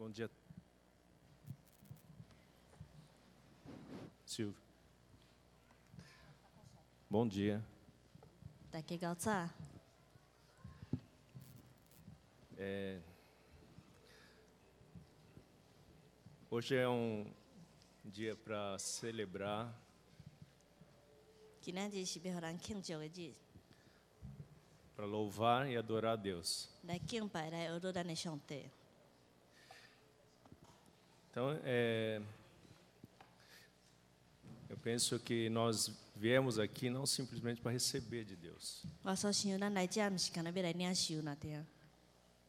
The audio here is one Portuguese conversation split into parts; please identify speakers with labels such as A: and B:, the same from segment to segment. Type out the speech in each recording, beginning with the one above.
A: Bom dia. Silvio. Bom dia.
B: Daqui Galtzar.
A: É... Hoje é um dia para celebrar. Para louvar e adorar a Deus. Então, é, eu penso que nós viemos aqui não simplesmente para receber de Deus.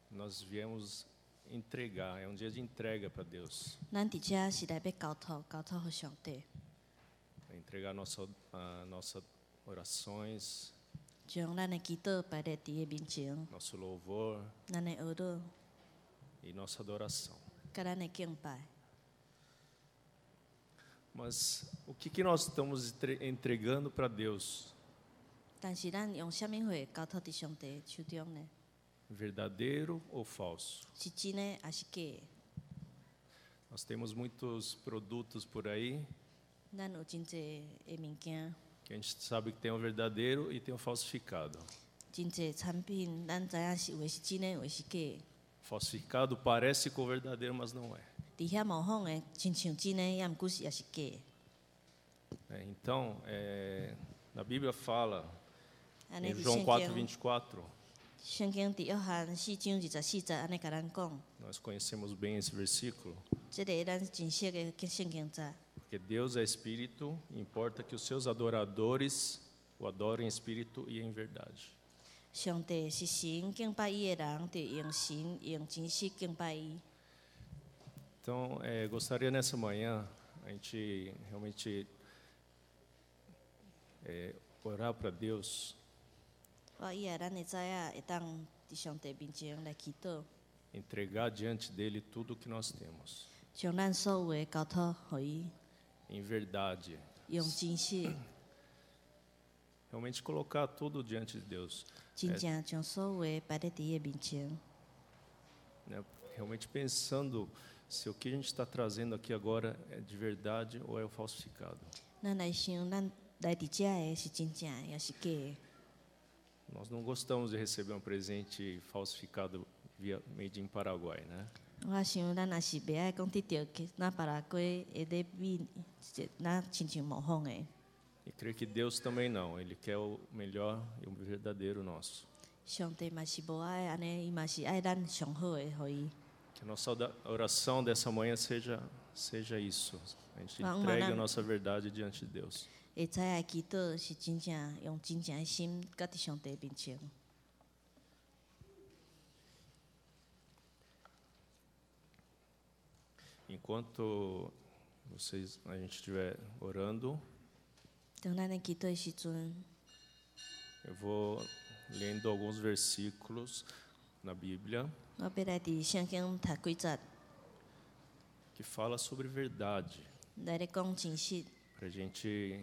A: Nós viemos entregar, é um dia de entrega para Deus. Entregar nossa, a nossa orações. Nosso louvor. E nossa adoração.
B: 甲咱的敬拜。
A: Mas o que, que nós estamos entre- entregando para Deus?
B: 但是咱用啥物货交托伫上帝手中呢？
A: Verdadeiro ou falso?
B: 是真的还是假的？
A: Nós temos muitos produtos por aí
B: 咱有真济的物件，
A: que a gente sabe que tem o verdadeiro e tem o falsificado.
B: 真济产品，咱知影是有的是真的，有的是假的。
A: falsificado parece com o verdadeiro, mas não é. é então, é, na Bíblia fala, em João 4, 24, nós conhecemos bem esse versículo. Porque Deus é espírito, importa que os seus adoradores o adorem em espírito e em verdade.
B: 上帝是神，敬拜伊的人，就用神用真实敬拜伊。
A: Então, eh, gostaria nessa manhã a gente realmente eh, orar para Deus,
B: 我以后咱会知影会当伫上帝面前来祈祷，
A: entregar diante dele tudo o que nós temos,
B: 将咱所有的交托互伊，
A: em verdade.
B: 用真实、
A: Realmente colocar tudo diante de Deus.
B: 真正将所有的摆在伊的面前，
A: né? Realmente pensando se o que a gente está trazendo aqui agora é de verdade ou é o falsificado.
B: 咱来想，咱来伫遮的是真正的，也是假的。
A: Nós não gostamos de receber um presente falsificado via Made in Paraguai, né?
B: 我想，咱也是袂爱讲得到去咱巴拉圭会得比咱亲像模仿的。
A: E creio que Deus também não. Ele quer o melhor e o verdadeiro nosso.
B: 上帝嘛是无爱安尼，伊嘛是爱咱上好的，互伊。
A: Que a nossa ora- oração dessa manhã seja seja isso. A gente
B: Vamos
A: entregue
B: lá.
A: a nossa verdade diante de Deus.
B: 会知影祈祷是真正用真正的心，甲伫上帝面前。
A: Enquanto vocês a gente estiver orando,
B: 当咱咧祈祷的时阵，
A: eu vou lendo alguns versículos na Bíblia
B: 我要来伫圣经读几节，
A: que fala sobre verdade,
B: 来咧讲真实，
A: para a gente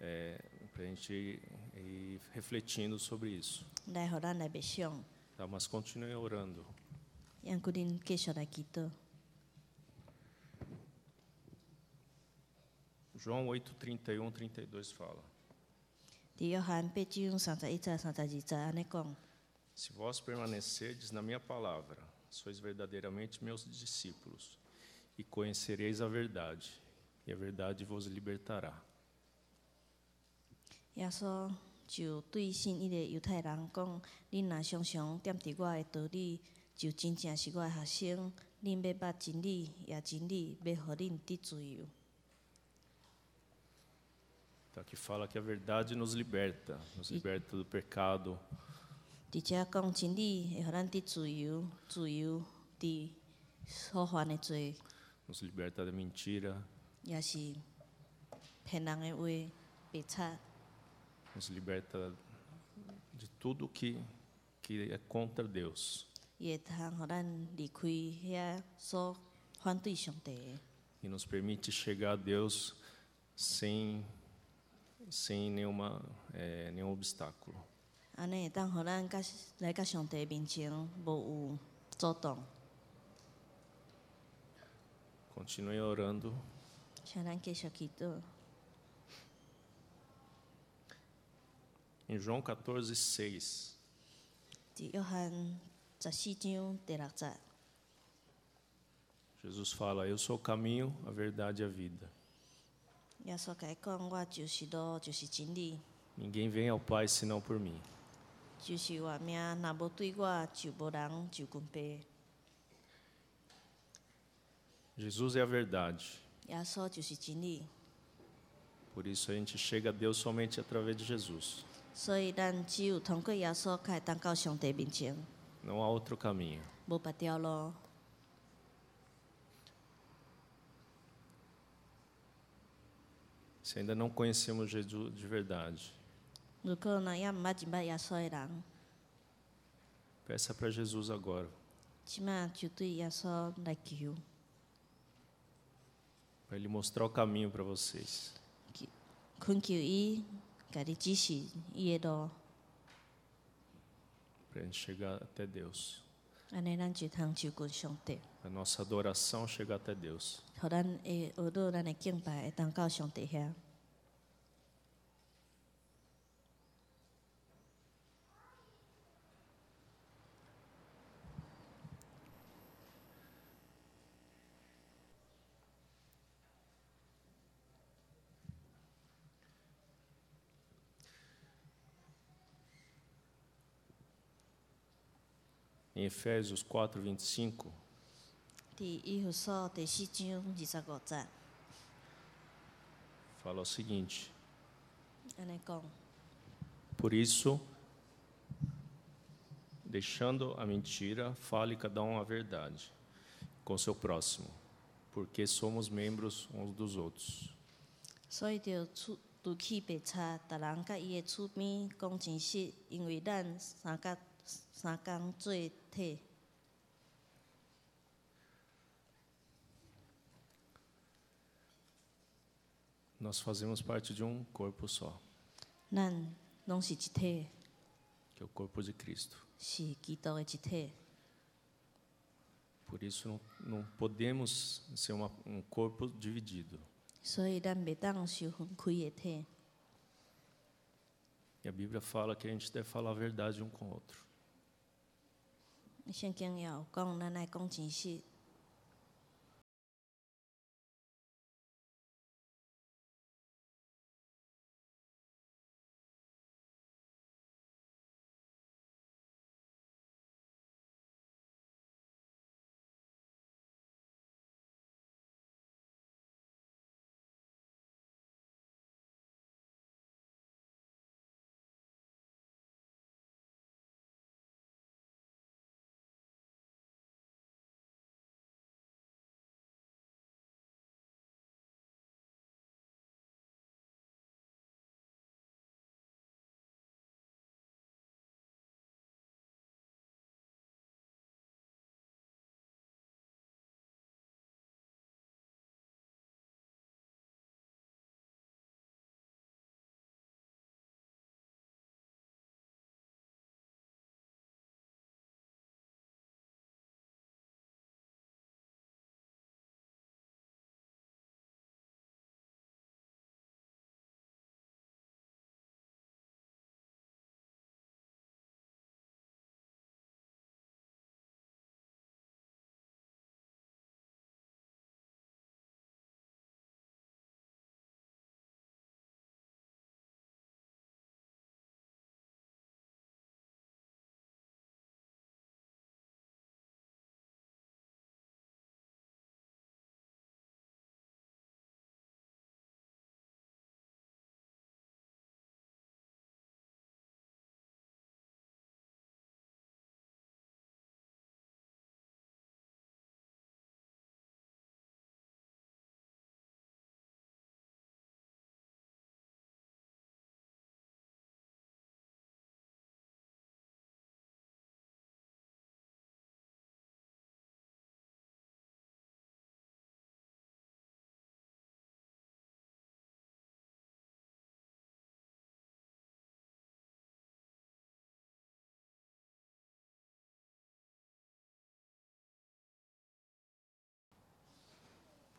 A: é, para gente ir refletindo sobre isso.
B: 来互咱来默想，
A: Tá? Mas continue orando.
B: 让决定继续来祈祷。
A: João 8, 31, 32 fala:
B: 伫约翰八章三十一节、三十二节安尼讲，
A: Se vós permanecerdes na minha palavra, sois verdadeiramente meus discípulos, e conhecereis a verdade, e a verdade vos libertará.
B: 耶稣就对信伊个犹太人讲：恁若常常踮伫我的道理，就真正是我的学生。恁要捌真理，也真理要互恁得自由。
A: Então aqui fala que a verdade nos liberta, nos liberta do pecado,
B: 伫遮讲真理会互咱得自由，自由伫所犯的罪，
A: nos liberta da mentira,
B: 也是骗人的话、白贼，
A: nos liberta de tudo que, que é contra Deus.
B: 伊会通互咱离开遐所反对上帝的，
A: E nos permite chegar a Deus sem, sem nenhuma, eh, nenhum obstáculo.
B: 安尼会当互咱甲来甲上帝面前无有阻挡。
A: Continue orando.
B: 请咱继续祈祷。
A: Em João 14, 6,
B: 伫约翰十四章第六节，
A: Jesus fala: Eu sou o caminho, a verdade e a vida.
B: 耶稣甲伊讲：“我就是路，就是真理，
A: Ninguém vem ao Pai senão por mim.
B: 就是我命。若无对我，就无人就近爸。
A: Jesus é a verdade.
B: 耶稣就是真理，
A: Por isso a gente chega a Deus somente através de Jesus.
B: 所以咱只有通过耶稣，才会当到上帝面前，
A: Não há outro caminho.
B: 无别条路。
A: se ainda não conhecemos Jesus de verdade. Peça para Jesus agora. Para Ele mostrar o caminho para vocês. Para a gente chegar até Deus a nossa adoração chegar até Deus. Em Efésios 4, 25,
B: 伫以弗所第四章二十五节，
A: fala o seguinte:
B: 安尼讲。
A: Por isso, deixando a mentira, fale cada um a verdade com seu próximo, porque somos membros uns dos outros.
B: 所以着处除去白差，逐人甲伊的厝边讲真实，因为咱三甲三工做体。
A: Nós fazemos parte de um corpo só,
B: 咱拢是一体，
A: que é o corpo de Cristo.
B: 是基督的一体。
A: Por isso, não, não podemos ser uma, um corpo dividido.
B: 所以咱袂当是分开的体。
A: E a Bíblia fala que a gente deve falar a verdade um com o outro.
B: 圣经也有讲，咱爱讲真实，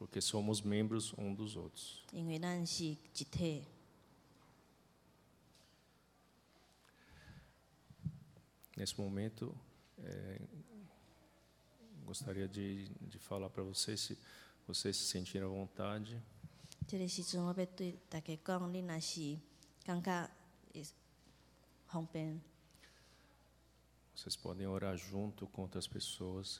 A: porque somos membros um dos outros.
B: 因为咱是一体。
A: Nesse momento, eh, gostaria de, de falar para vocês, se vocês se sentirem à vontade,
B: 这个时阵，我要对大家讲，你若是感觉会方便，
A: vocês podem orar junto com outras pessoas.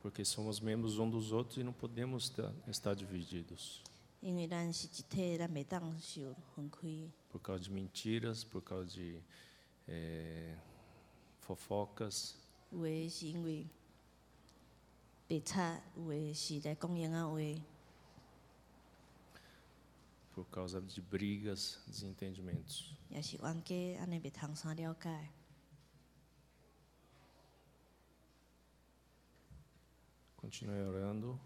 A: porque somos membros um dos outros e não podemos estar divididos. Por causa de mentiras, por causa de eh,
B: é, fofocas.
A: Por causa de brigas, desentendimentos. Continue orando.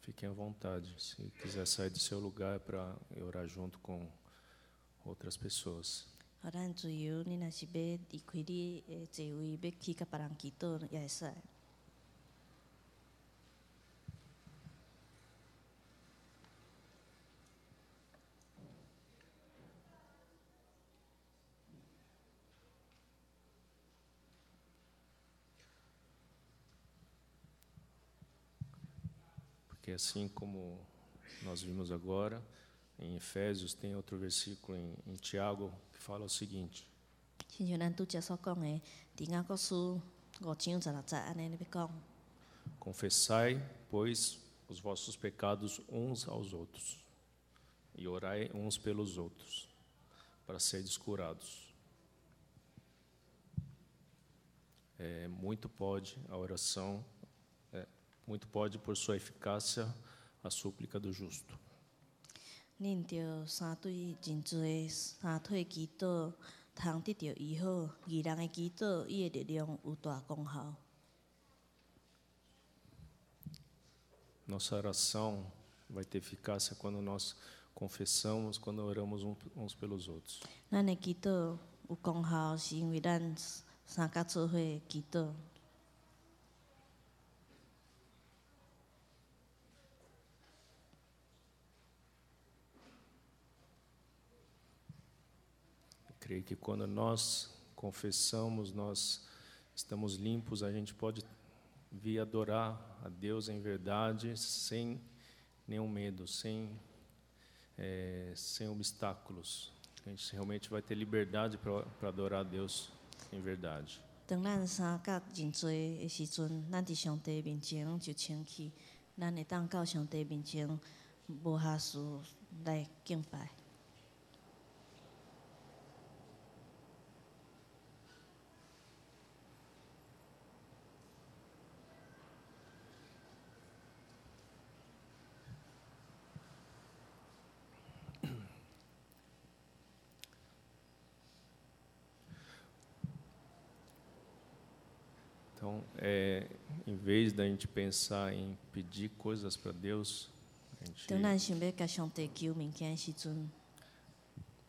A: Fiquem à vontade. Se quiser sair do seu lugar é para orar junto com outras pessoas.
B: 하나님 주여, 니 집에 이퀴리 제위백 기가 바람 기도
A: essa assim como nós vimos agora, em Efésios tem outro versículo em, em Tiago que fala o seguinte:
B: 亲像咱拄则所讲的，伫雅各书五章十六节安尼咧要讲，
A: Confessai, pois, os vossos pecados uns aos outros, e orai uns pelos outros, para seres curados. É, muito pode a oração, é, muito pode por sua eficácia a súplica do justo.
B: 恁着三对真侪三腿祈祷，通得到医好。义人的祈祷，伊的力量有大功效。
A: Nossa oração vai ter eficácia quando nós confessamos, quando oramos um- uns pelos outros.
B: 咱的祈祷有功效，是因为咱三甲做伙祈祷。
A: Creio que quando nós confessamos, nós estamos limpos, a gente pode vir adorar a Deus em verdade, sem nenhum medo, sem, eh, sem obstáculos. A gente realmente vai ter liberdade para adorar a Deus em verdade.
B: 当咱三甲真侪的时阵，咱伫上帝面前就清气，咱会当到上帝面前无下事来敬拜。
A: da gente pensar em pedir coisas para Deus, a gente,
B: 当咱想要甲上帝求物件的时阵，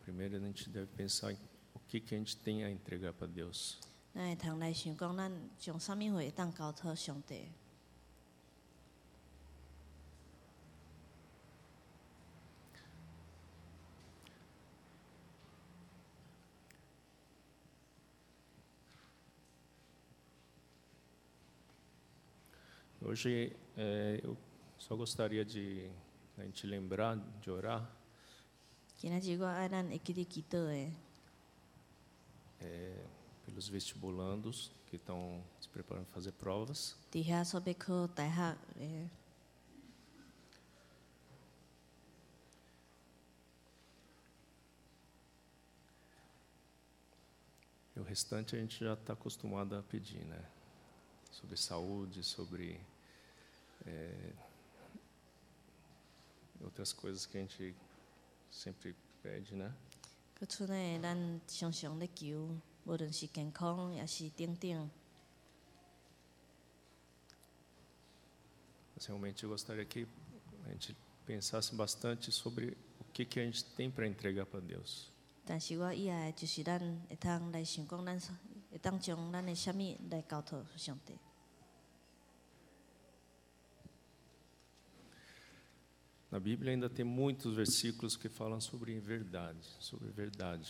A: primeiro a gente deve pensar em o que, que a gente tem a entregar para Deus.
B: 咱会通来想讲，咱从啥物货会当交托上帝？
A: Hoje é, eu só gostaria de a gente lembrar de orar. É, pelos vestibulandos que estão se preparando para fazer provas. E o restante a gente já está acostumado a pedir, né? Sobre saúde, sobre é, outras coisas que a gente sempre pede, né?
B: 佮剩诶，咱常常咧求，无论是健康，也是等等。
A: Mas realmente eu gostaria que a gente pensasse bastante sobre o que, que a gente tem para entregar para Deus.
B: 但是我以后就是咱会通来想讲，咱会当将咱诶啥物来交托上帝。
A: Na Bíblia ainda tem muitos versículos que falam sobre verdade, sobre verdade.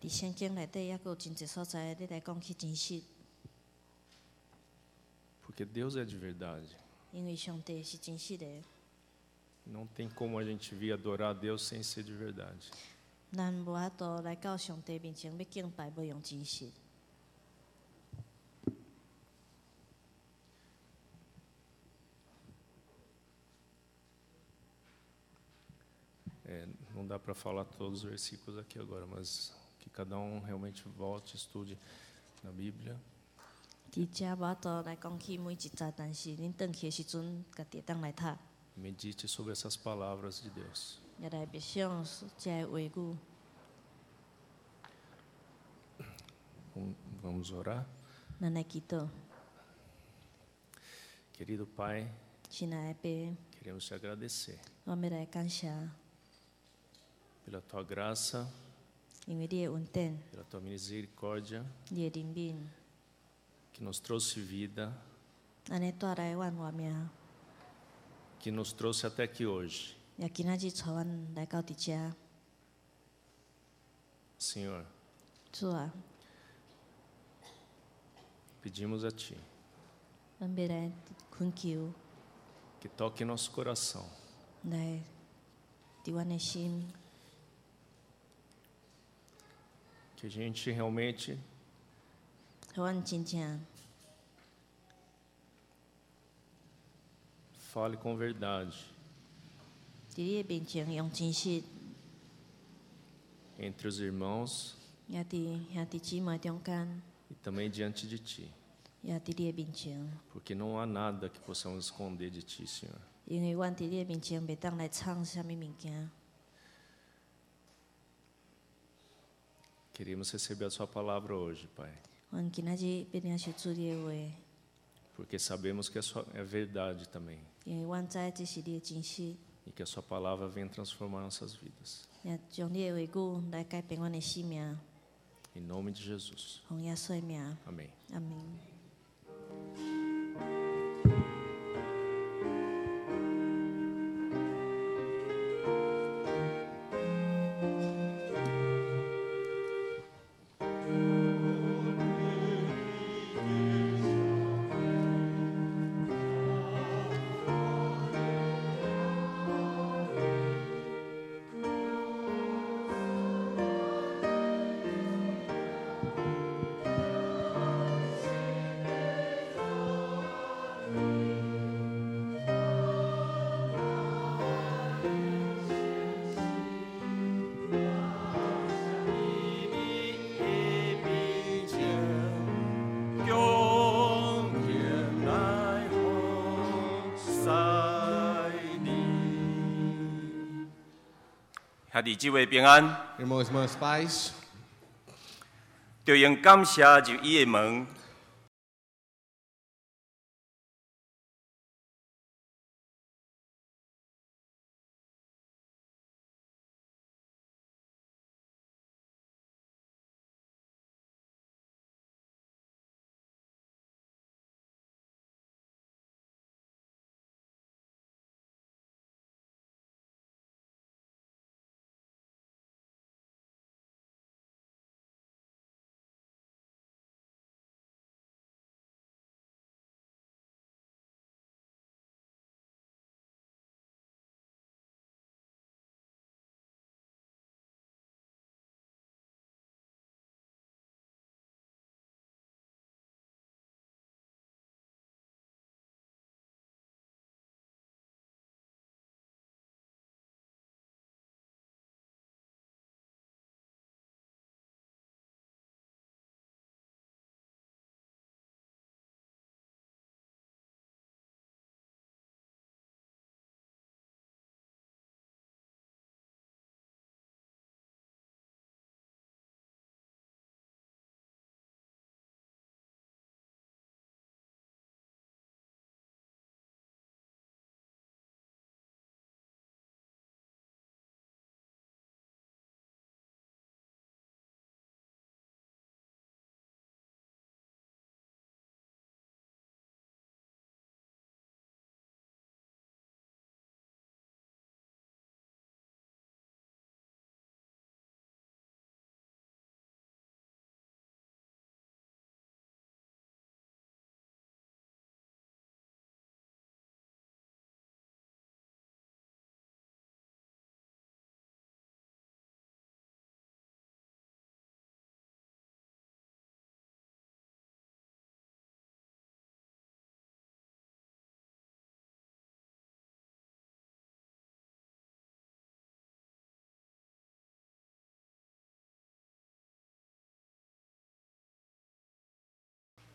B: 伫圣经内底，抑佫有真侪所在，你来讲起真实，
A: Porque Deus é de verdade.
B: 因为上帝是真实诶，
A: Não tem como a gente vir adorar a Deus sem ser de verdade.
B: 咱无法度来到上帝面前要敬拜，要用真实。
A: dá para falar todos os versículos aqui agora, mas que cada um realmente volte, estude na Bíblia.
B: 伫遮无法度来讲起每一节，但是恁转去诶时阵，家己会当来读，
A: Medite sobre essas palavras de Deus.
B: 也来默想遮诶话语。
A: Vamos- Vamos orar?
B: 咱来祈祷，
A: Querido Pai,
B: 亲爱的爸，
A: queremos te agradecer
B: 我要来感谢，
A: pela tua graça, pela tua misericórdia, que nos trouxe vida, que nos trouxe até aqui hoje. Senhor, pedimos a Ti que toque nosso coração. que a gente realmente
B: 互阮真正
A: fale com verdade
B: 伫你诶面前用真实，
A: entre os irmãos
B: 也伫兄弟姊妹中间，
A: e também diante de Ti,
B: 也伫你诶面前，
A: porque não há nada que possamos esconder de Ti, Senhor.
B: 因为阮伫你诶面前袂当来藏啥物物件。
A: Queremos receber a Sua palavra hoje, Pai. Porque sabemos que é, sua, é verdade também. E que a Sua palavra vem transformar nossas vidas. Em nome de Jesus. Amém.
C: Amém. 他伫即位平安，就用感谢就伊的门。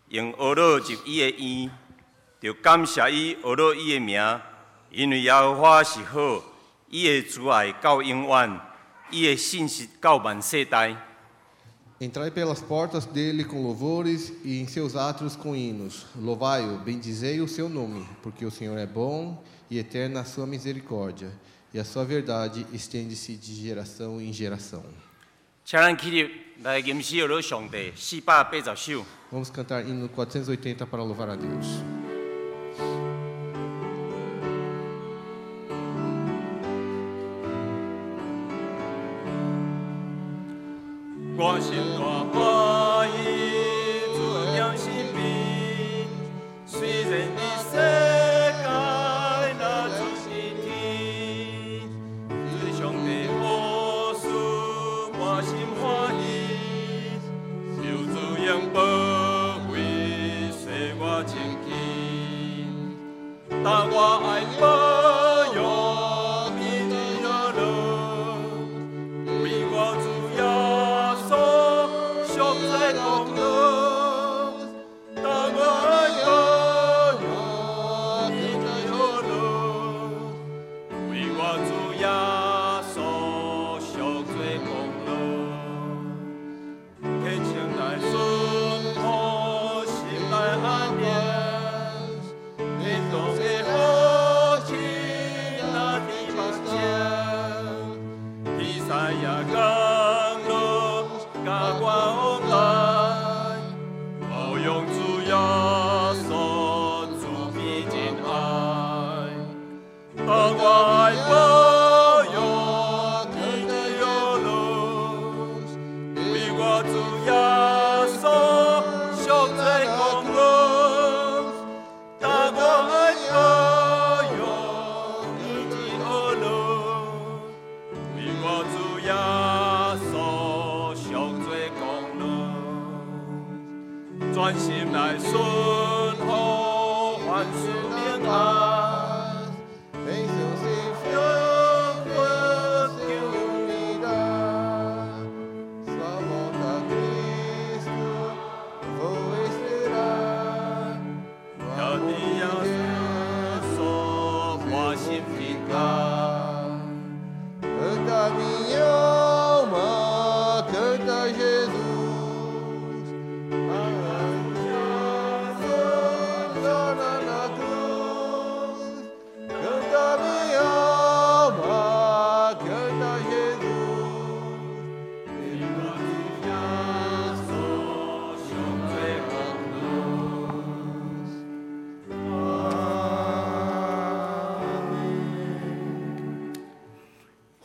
C: 用学落入伊的院，就感谢伊学落伊的名，因为耶和华是好，伊的慈爱到永远，伊的信实到万世代。
D: Entrai pelas portas dele com louvores e em seus átrios com hinos. Louvai-o, bendizei o seu nome, porque o Senhor é bom e eterna a sua misericórdia, e a sua verdade estende-se de geração em geração.
C: 请咱起立来吟诗学落上帝四百八十首。
D: Vamos cantar hino 480 para louvar a Deus.
C: 我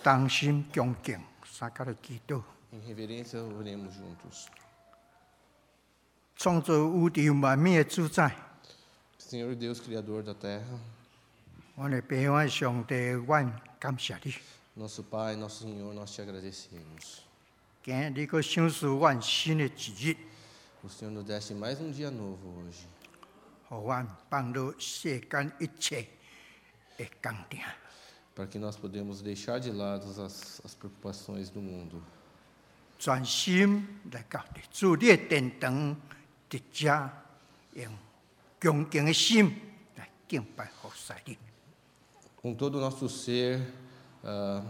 C: 当心
E: 恭敬，三甲的祈祷。
D: Em reverência, oremos juntos.
E: 创造宇宙万物的主宰
D: ，Senhor Deus, Criador da terra,
E: 我哋平安上帝，阮感谢你。
D: nosso Pai, nosso Senhor, nós te agradecemos.
E: 今日你个享受阮新的一日
D: ，O Senhor nos deste mais um dia novo hoje,
E: 互阮放落世间一切的工程，
D: para que nós podemos deixar de lado as, as preocupações do mundo
E: 专心来到你主你的殿堂，直接用恭敬的心来敬拜服侍你。
D: Com todo o nosso ser, ah,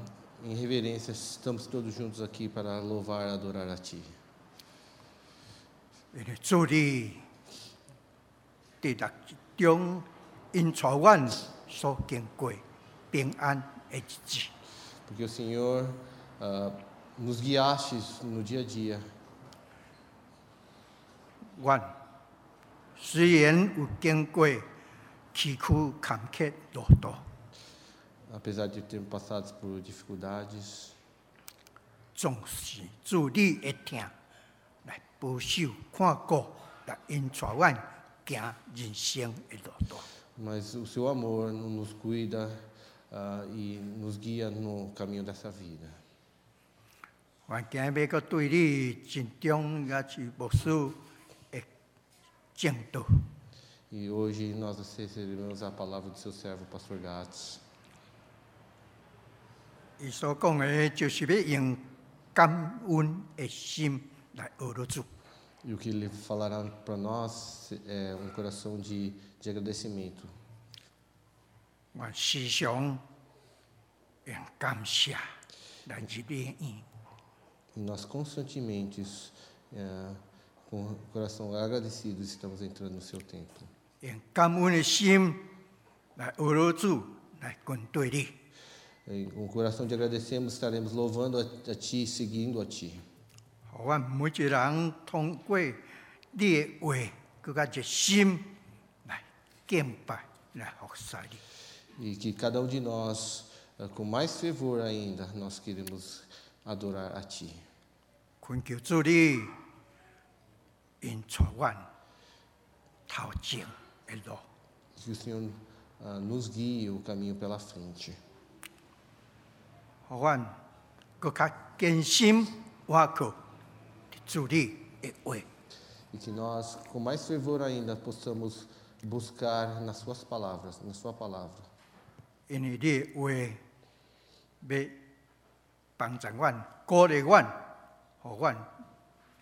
D: em reverência, estamos todos juntos aqui para louvar e adorar a Ti.
E: 因为主你伫六日中因带阮所经过 平安的日子。
D: Porque o Senhor ah, nos guiaste no dia a dia,
E: 阮虽然有经过崎岖坎坷路途，
D: apesar de termos passado por dificuldades,
E: 总是主你的听来保守看顾，来因带阮行人生的路途。
D: mas o Seu amor nos cuida ah, e nos guia no caminho dessa vida.
E: 我今日要搁对你尽忠也是牧师的正道，
D: E hoje nós recebemos a palavra do Seu servo, Pastor Gats.
E: 伊所讲的，就是要用感恩的心来学了主。
D: E o que ele falará para nós é um coração de, de agradecimento.
E: 我时常用感谢来入你院，
D: E nós constantemente, é, com o coração agradecido, estamos entrando no seu templo.
E: 用感恩的心来俄罗主来跟对你。
D: E com o coração de agradecemos, estaremos louvando a, a Ti e seguindo a Ti.
E: 互阮每一个人通过你的话，更加热心来敬拜、来服侍你。
D: E que cada um de nós, eh, com mais fervor ainda, nós queremos adorar a Ti.
E: 恳求主你引出阮头前的路，
D: Que o Senhor ah, nos guie o caminho pela frente.
E: 互阮更加坚心倚靠主你的话。
D: E que nós, com mais fervor ainda, possamos buscar nas Suas palavras, na Sua palavra.
E: 因为你的话要帮助阮、鼓励阮，互阮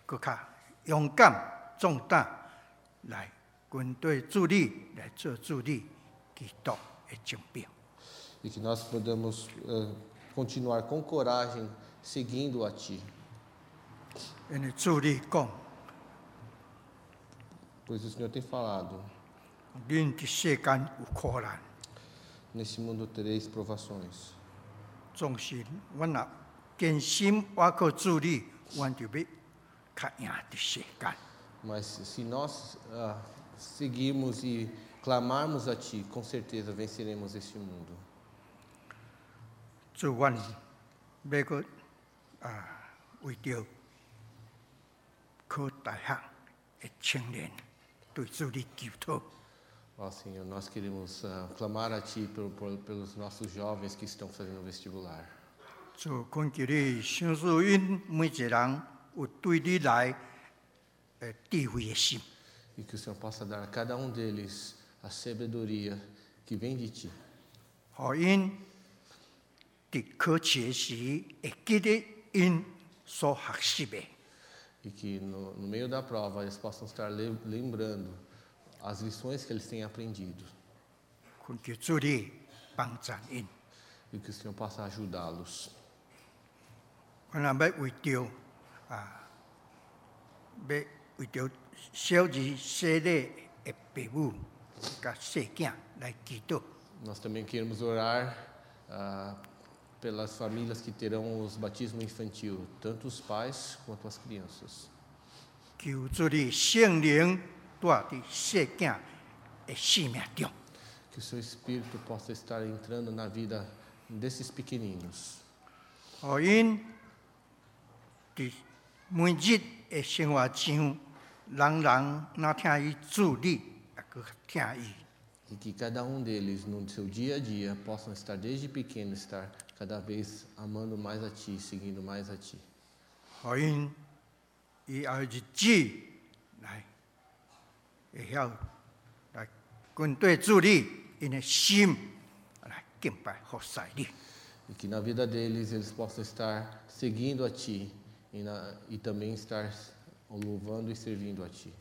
E: 更加勇敢、壮胆，来军队助力来做助力基督的证明。
D: E que nós podamos ah, continuar com coragem, seguindo a Ti.
E: 因为主你讲
D: ，Pois o Senhor tem falado,
E: 恁伫世间有苦难，
D: nesse mundo tereis provações.
E: 总是阮若坚心倚靠主你，阮就要较赢伫世间。
D: Mas se nós ah, seguirmos e clamarmos a Ti, com certeza venceremos este mundo.
E: 主阮要个啊，为着考大学的青年，对主你求祷，
D: Ó Senhor, nós queremos ah, clamar a Ti por- por- pelos nossos jovens que estão fazendo o vestibular.
E: 主恳求你相信因每一个人有对你来的智慧的心，
D: E que o Senhor possa dar a cada um deles a sabedoria que vem de Ti.
E: 互因伫考试时会记得因所学习的，
D: E que no, no meio da prova eles possam estar le- lembrando as lições que eles têm aprendido.
E: 恳求主你帮助因。
D: E que o Senhor possa ajudá-los.
E: 我若要为着啊，要为着小儿洗礼的父母甲细囝来祈祷，
D: Nós também queremos orar ah, pelas famílias que terão os batismo infantil, tanto os pais quanto as crianças.
E: 求主你圣灵 住伫细囝的生命中，
D: Que o seu espírito possa estar entrando na vida desses pequeninos.
E: 互因伫每日的生活中，人人若听伊主理，也搁听伊。
D: E que cada um deles, no seu dia a dia, possam estar desde pequeno, estar cada vez amando mais a Ti, seguindo mais a Ti.
E: 互因以后日子来 会晓来跟对主理，因的心来敬拜服侍你。
D: E que na vida deles eles possam estar seguindo a Ti e, na, e também estar louvando e servindo a Ti.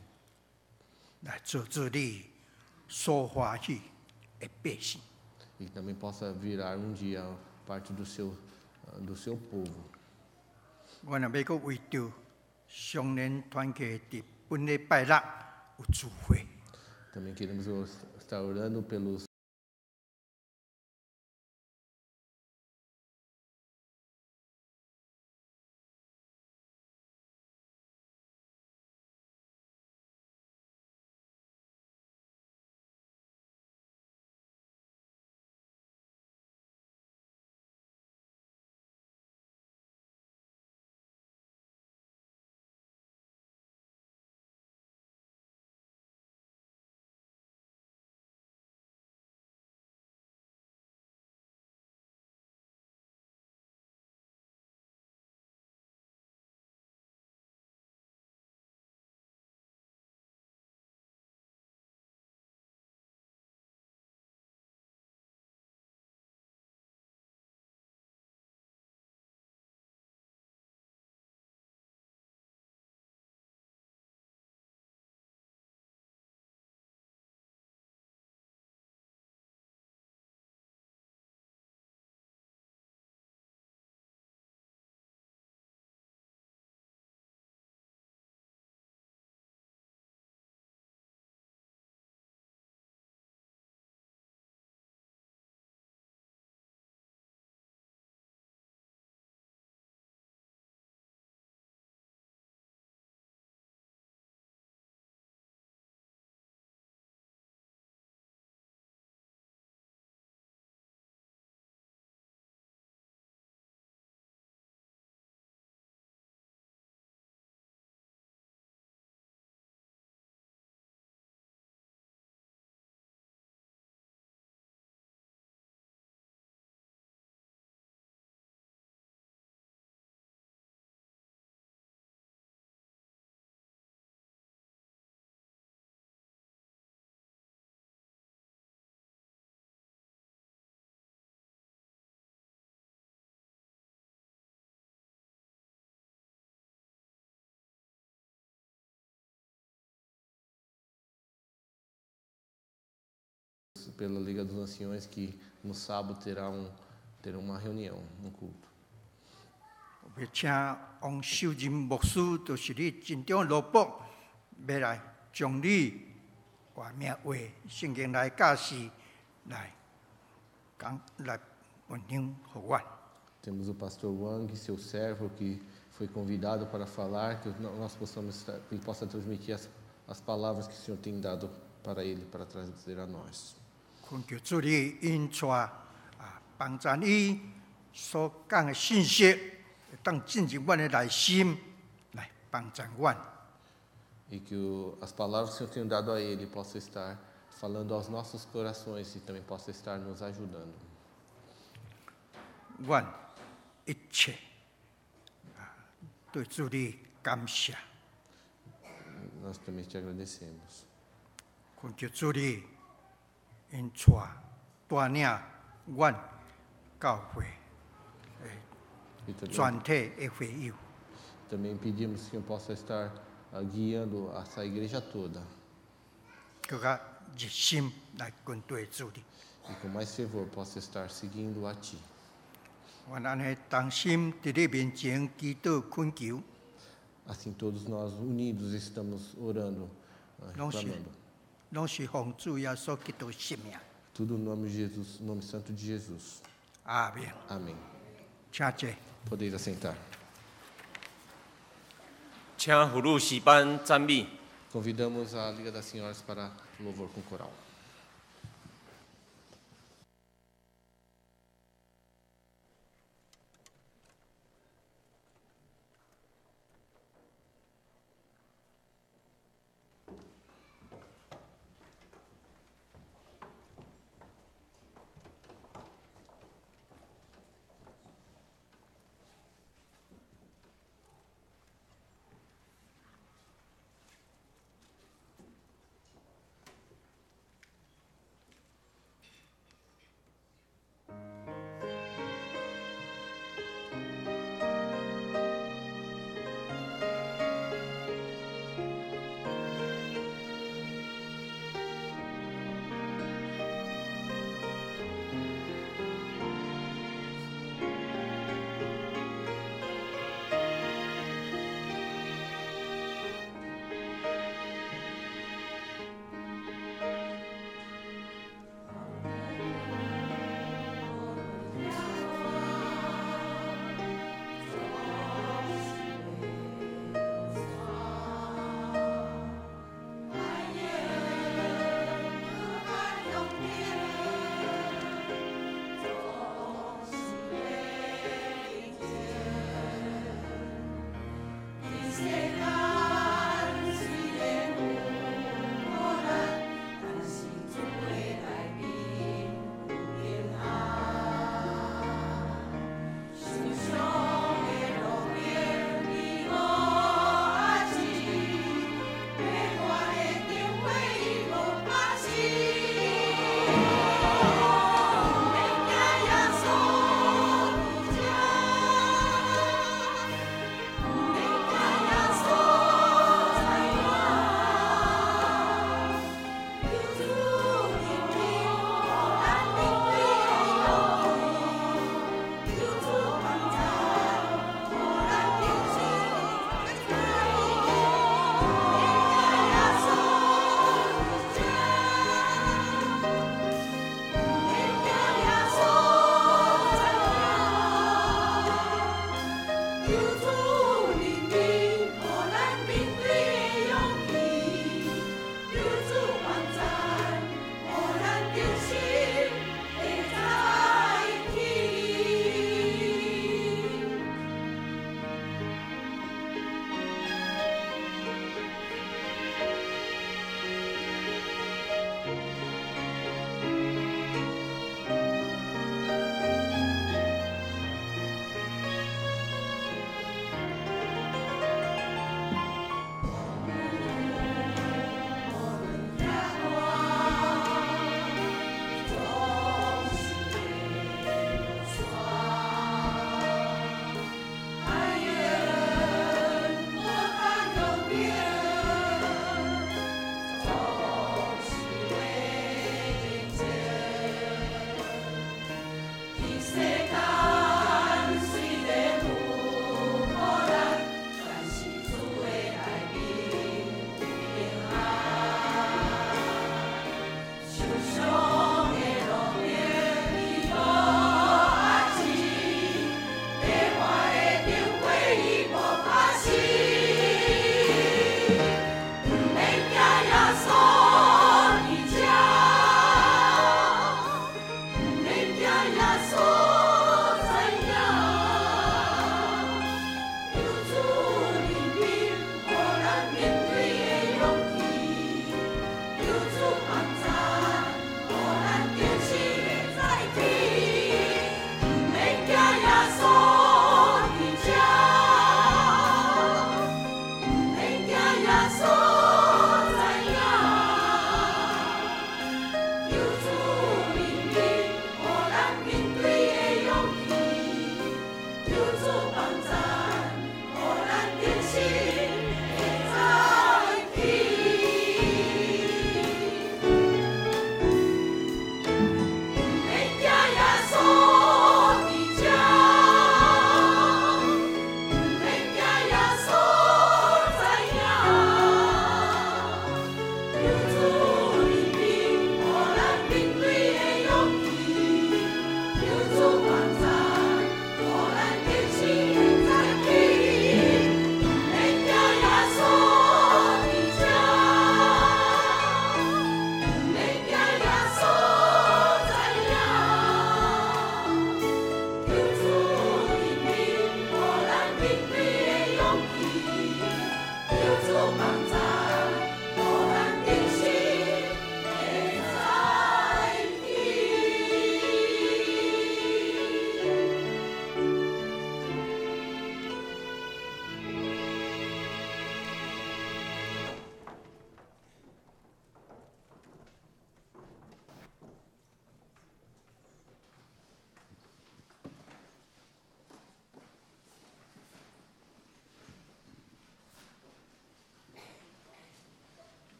E: 来做主理所欢喜的百姓。
D: E que também possa virar um dia parte do seu, ah, do seu povo.
E: 我若要搁为着双年团契伫本礼拜六有聚会，
D: Também queremos estar orando pelos pela Liga dos Anciões, que no sábado terá, um, terá uma reunião, um culto. Temos o pastor Wang, seu servo, que foi convidado para falar, que nós possamos, que ele possa transmitir as, as palavras que o Senhor tem dado para ele, para trazer a nós.
E: 恳求主你引带啊，帮助伊所讲的信息，当进入阮的内心来帮助阮。
D: E que as palavras que o Senhor tem dado a ele possam estar falando aos nossos corações e também possa estar nos ajudando.
E: 阮一切啊，对主你感谢
D: ，Nós também te agradecemos.
E: 恳求主你引带带领阮教会
D: E também,
E: 全体的会友，
D: também pedimos que o Senhor possa estar ah, guiando essa igreja toda
E: 更加热心来跟对主你。
D: e com mais fervor possa estar seguindo a Ti.
E: 阮安尼同心伫你面前祈祷恳求，
D: Assim todos nós unidos estamos orando, ah,
E: Não sei.
D: clamando.
E: 拢是奉主耶稣基督性命。
D: Tudo no nome de Jesus, no nome santo de Jesus.
E: 阿明，
D: Amém.
E: 请坐。
D: Podeis assentar.
F: 请福禄诗班赞美。
D: Convidamos a Liga das Senhoras para louvor com coral.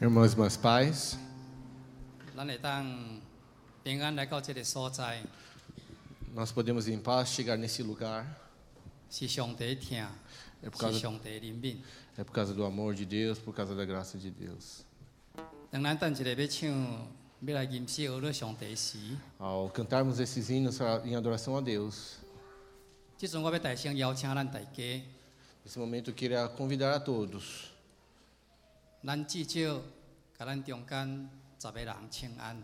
D: Irmãos e meus pais, nós podemos em paz chegar nesse lugar. É por, causa, é por causa do amor de Deus, por causa da graça de Deus. Ao cantarmos esses hinos em adoração a Deus, nesse momento eu queria convidar a todos.
G: 咱至少甲咱中间十个人请安。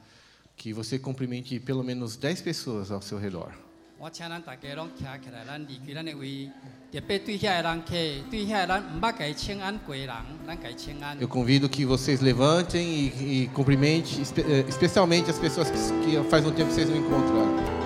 D: que você cumprimente pelo menos 10 pessoas ao seu redor.
G: 我请咱大家拢徛起来，咱离开咱的位，特别对遐个人客，对遐个咱毋捌甲伊请安过的人，咱甲伊请安。
D: Eu convido que vocês levantem e, e cumprimente, espe- eh, especialmente as pessoas que, que faz um tempo que vocês não encontraram.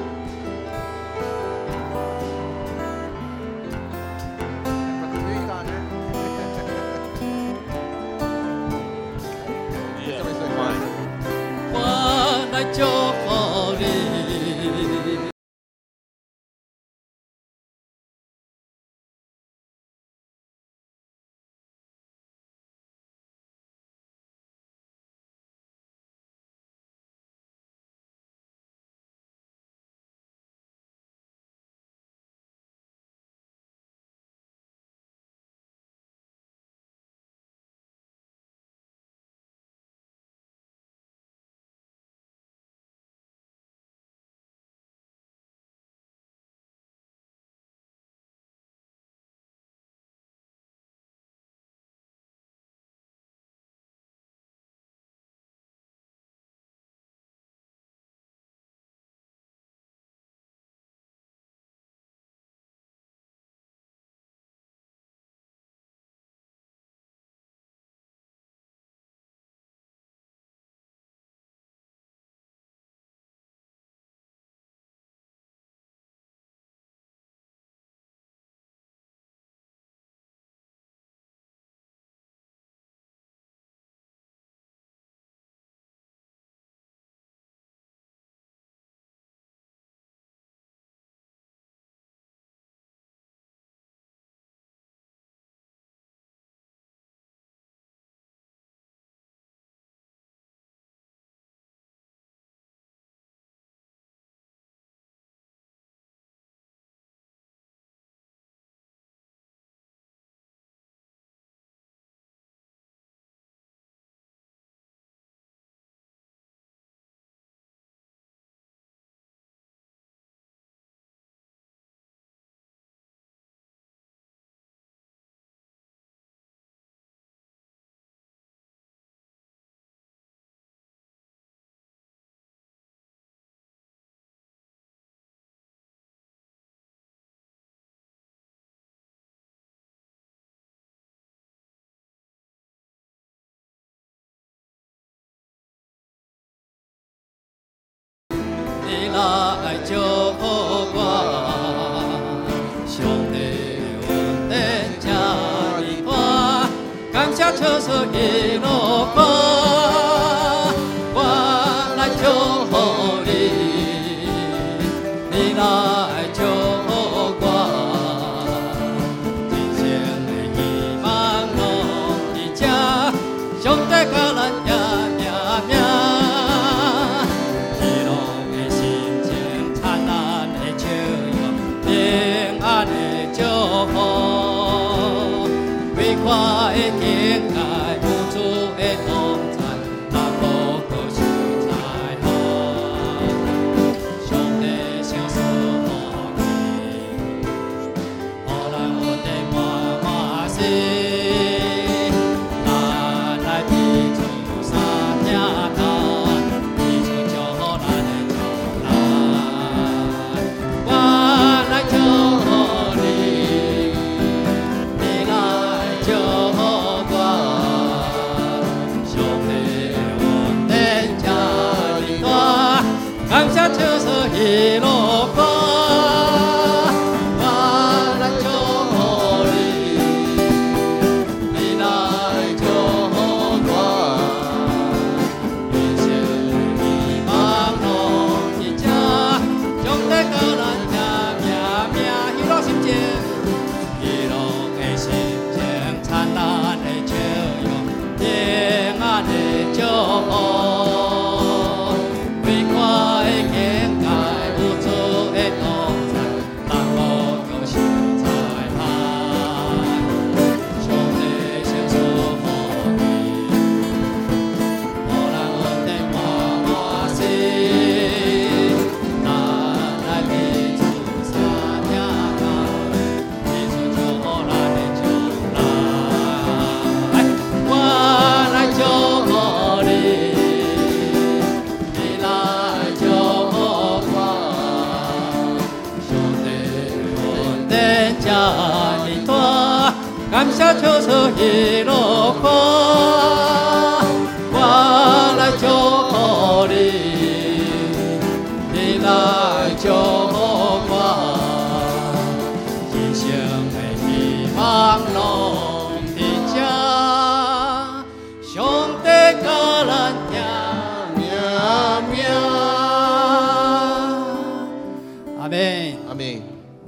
G: 爱就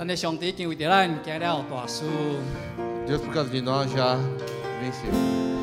G: 咱的上帝
C: 已经为着咱行了大事。
G: Deus por causa de nós já venceu.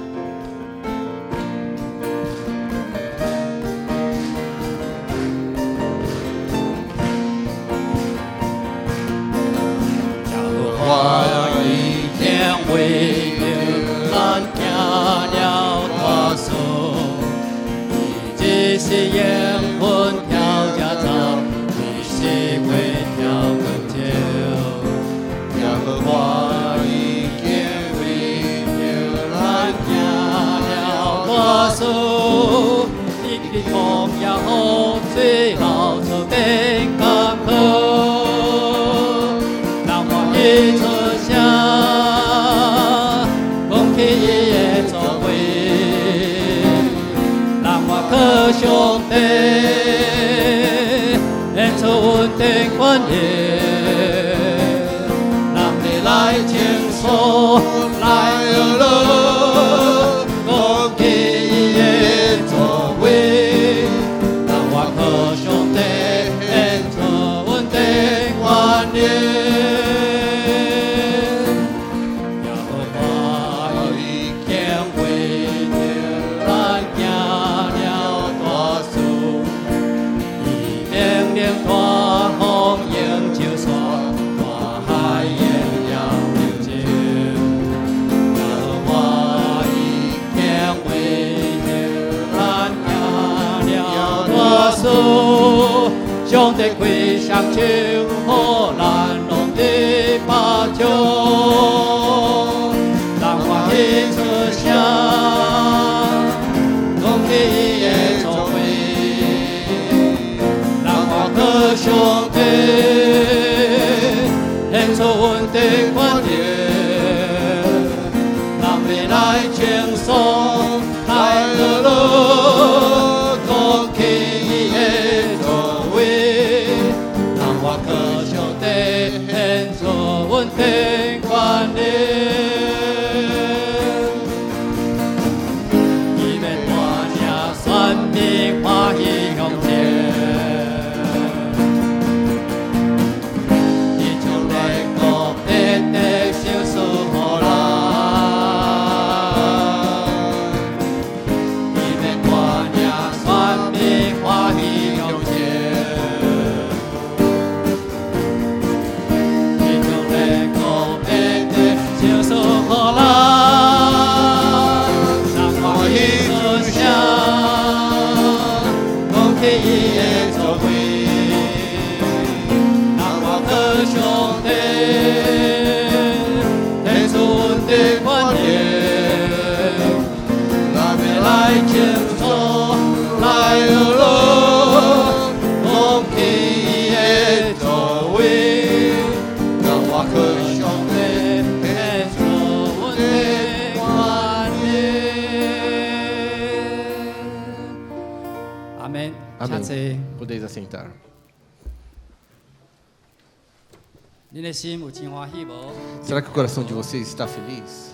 G: Será que o coração de vocês está feliz?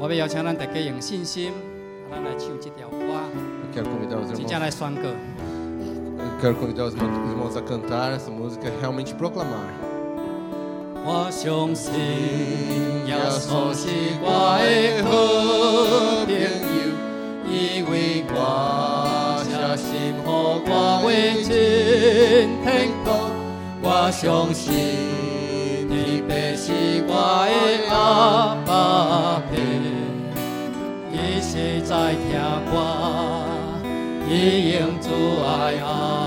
C: 我要邀请咱大家用信心，咱来唱这条歌
G: ，Eu quero convidar os
C: 真
G: irmãos, Eu quero convidar os irmãos- os irmãos a cantar essa música e realmente proclamar.
C: 我相信耶稣是我的好朋友，因为我写信予我的主，我相信你便是我的阿爸爸，一世在听歌，你用慈爱。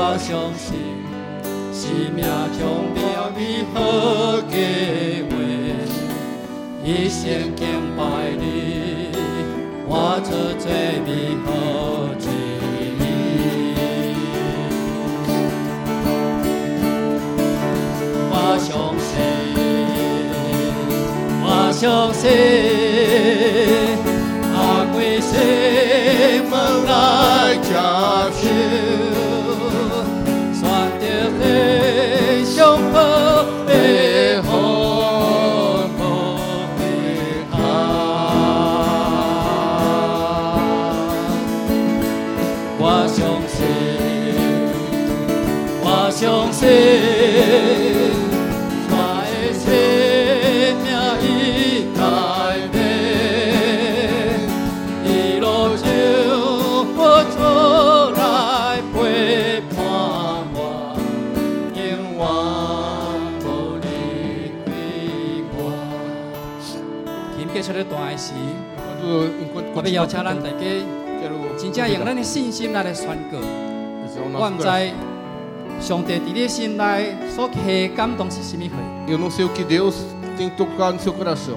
C: 我相信
G: 生命中了美好计划，一生敬拜你，我做最美好之一。我相信，我相信，阿贵生门来接受，我要邀请咱大家，真正用咱的信心来来宣告。我
D: coração.
G: 知上帝伫你心内所起的感动是什么货
D: ，Eu não sei o que Deus tem tocado no seu coração,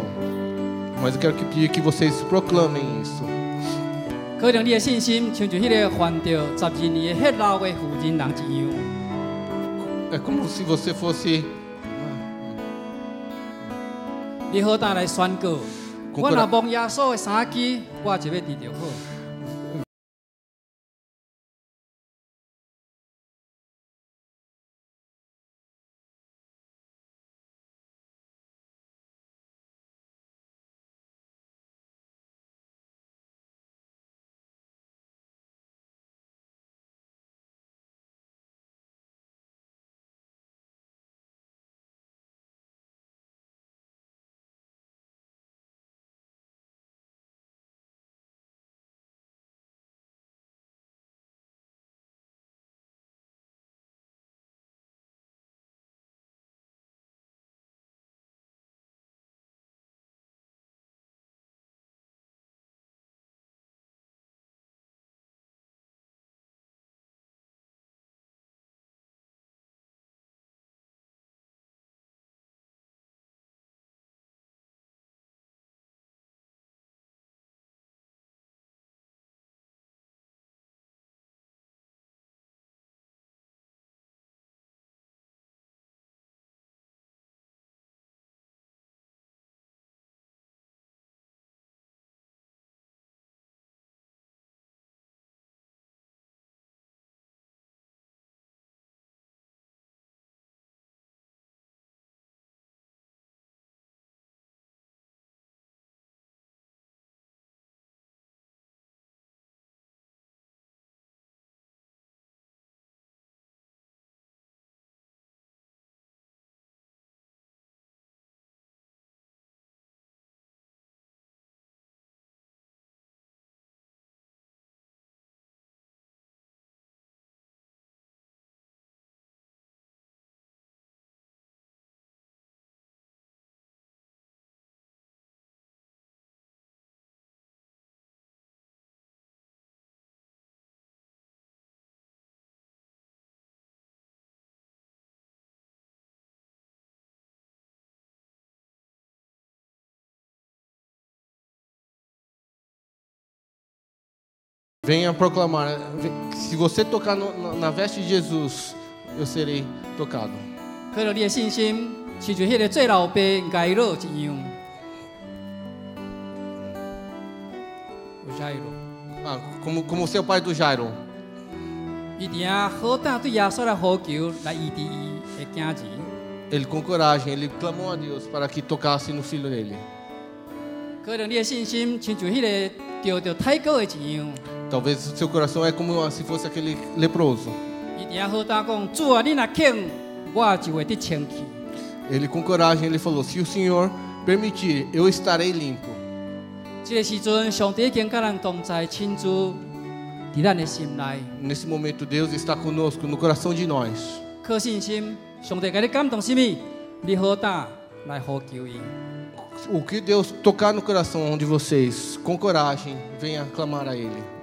D: mas eu quero que pedir que vocês proclamem isso.
G: 可能你的信心像就迄个犯着十二年的血老的妇人人一样
D: ，É como se você fosse
G: 你好大来宣告，我若
D: 来
G: 望耶稣的三支，我就要得着好。
D: Venha proclamar. Vem- Se você tocar no- na, na veste de Jesus, eu serei tocado.
G: 可能你的信心是像迄个最老爸该乐一样。有啥路？
D: Ah, como, como seu pai do Jairo.
G: 伊定好胆对耶稣来呼求，来医治伊的惊钱。
D: Ele com coragem, ele clamou a Deus para que tocasse no filho dele.
G: 可能你的信心亲像迄个钓着太高的一样，
D: Talvez o seu coração é como se fosse aquele leproso. Ele com coragem ele falou: "Se o Senhor permitir, eu estarei limpo." Nesse momento Deus está conosco no coração de nós. O que Deus tocar no coração de vocês, com coragem, venha clamar a Ele.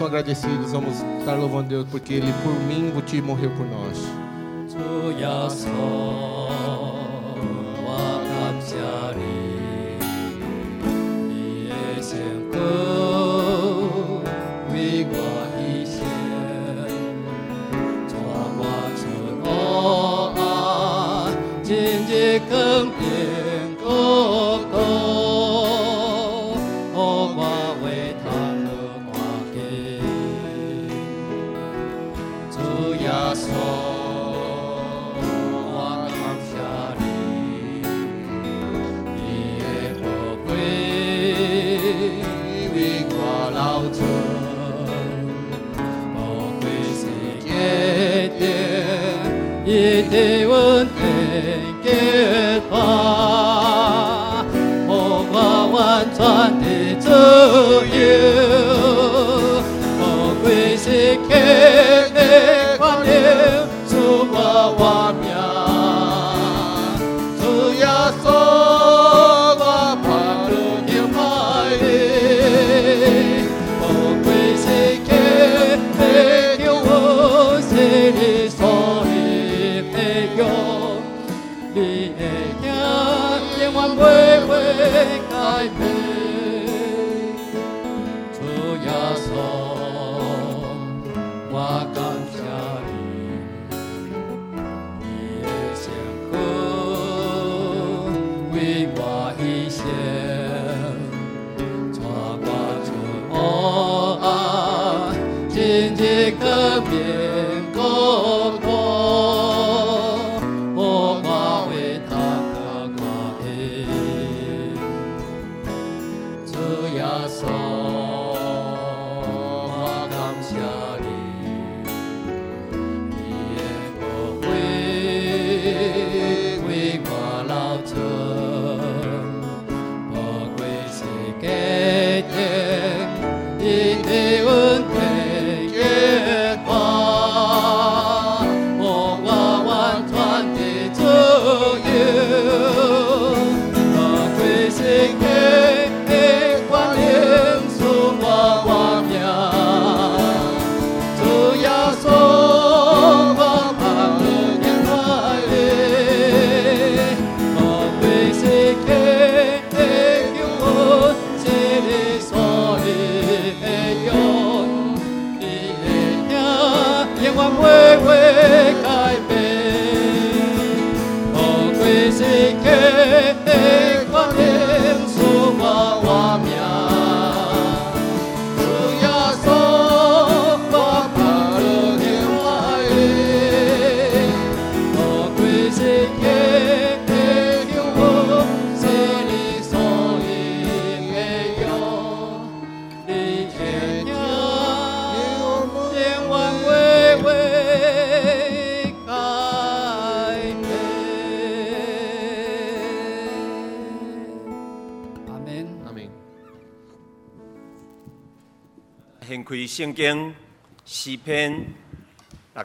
G: coração agradecidos, vamos estar louvando Deus, porque Ele por mim te morreu por nós.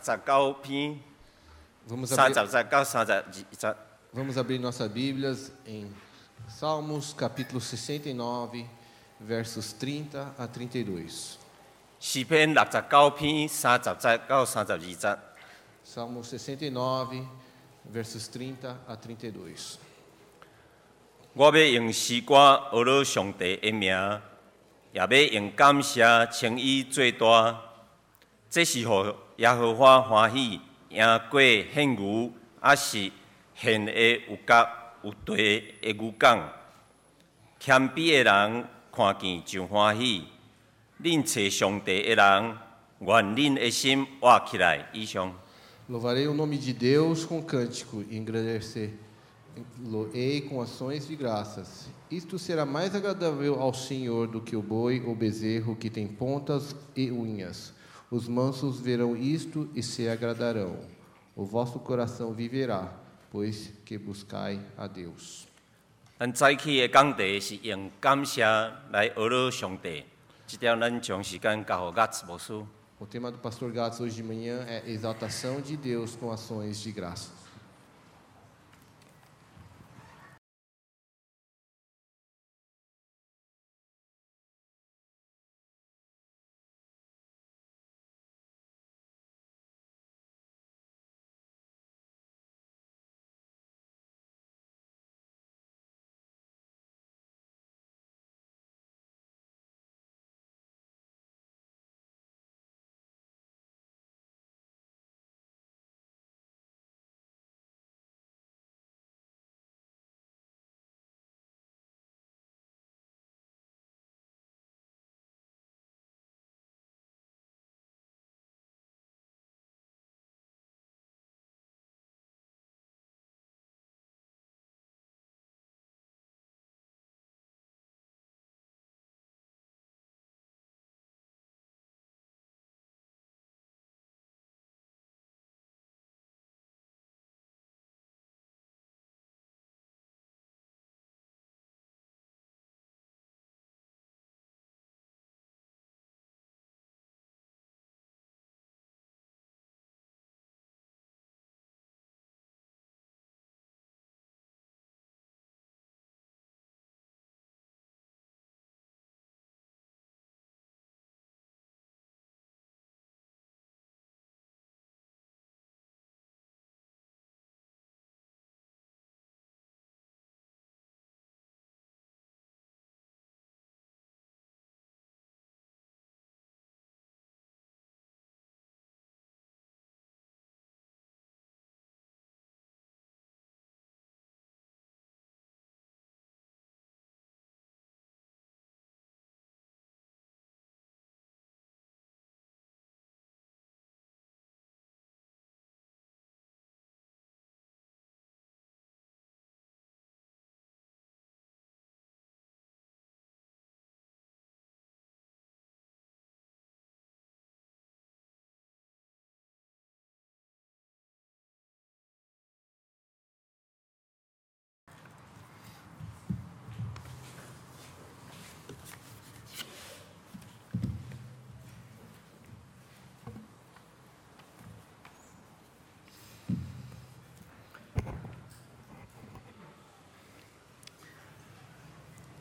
H: 十九篇
D: Vamos
H: 三
D: abrir,
H: 十节到三十二节。
D: vamos abrir nossas Bíblias em Salmos capítulo 69, versos 30 a 32.
H: 诗篇六十九篇三十节到三十二节。
D: Salmo 69, versos 30 a 32.
H: 我要用诗歌学了上帝的名，也要用感谢称伊最大。这是互 耶和华欢喜，赢过献牛，也是献的有角有地的牛犅。谦卑的人看见就欢喜，恁找上帝的人，愿恁的心活起来。以上。
D: Louvarei o nome de Deus com cântico e engrandecer-lo-ei com ações de graças. Isto será mais agradável ao Senhor do que o boi ou bezerro que tem pontas e unhas. Os mansos verão isto e se agradarão. O vosso coração viverá, pois que buscai a Deus.
H: 咱早起的讲题是用感谢来学了上帝，这条咱将时间交给岳牧师。
D: O tema do pastor Gats hoje de manhã é exaltação de Deus com ações de graças.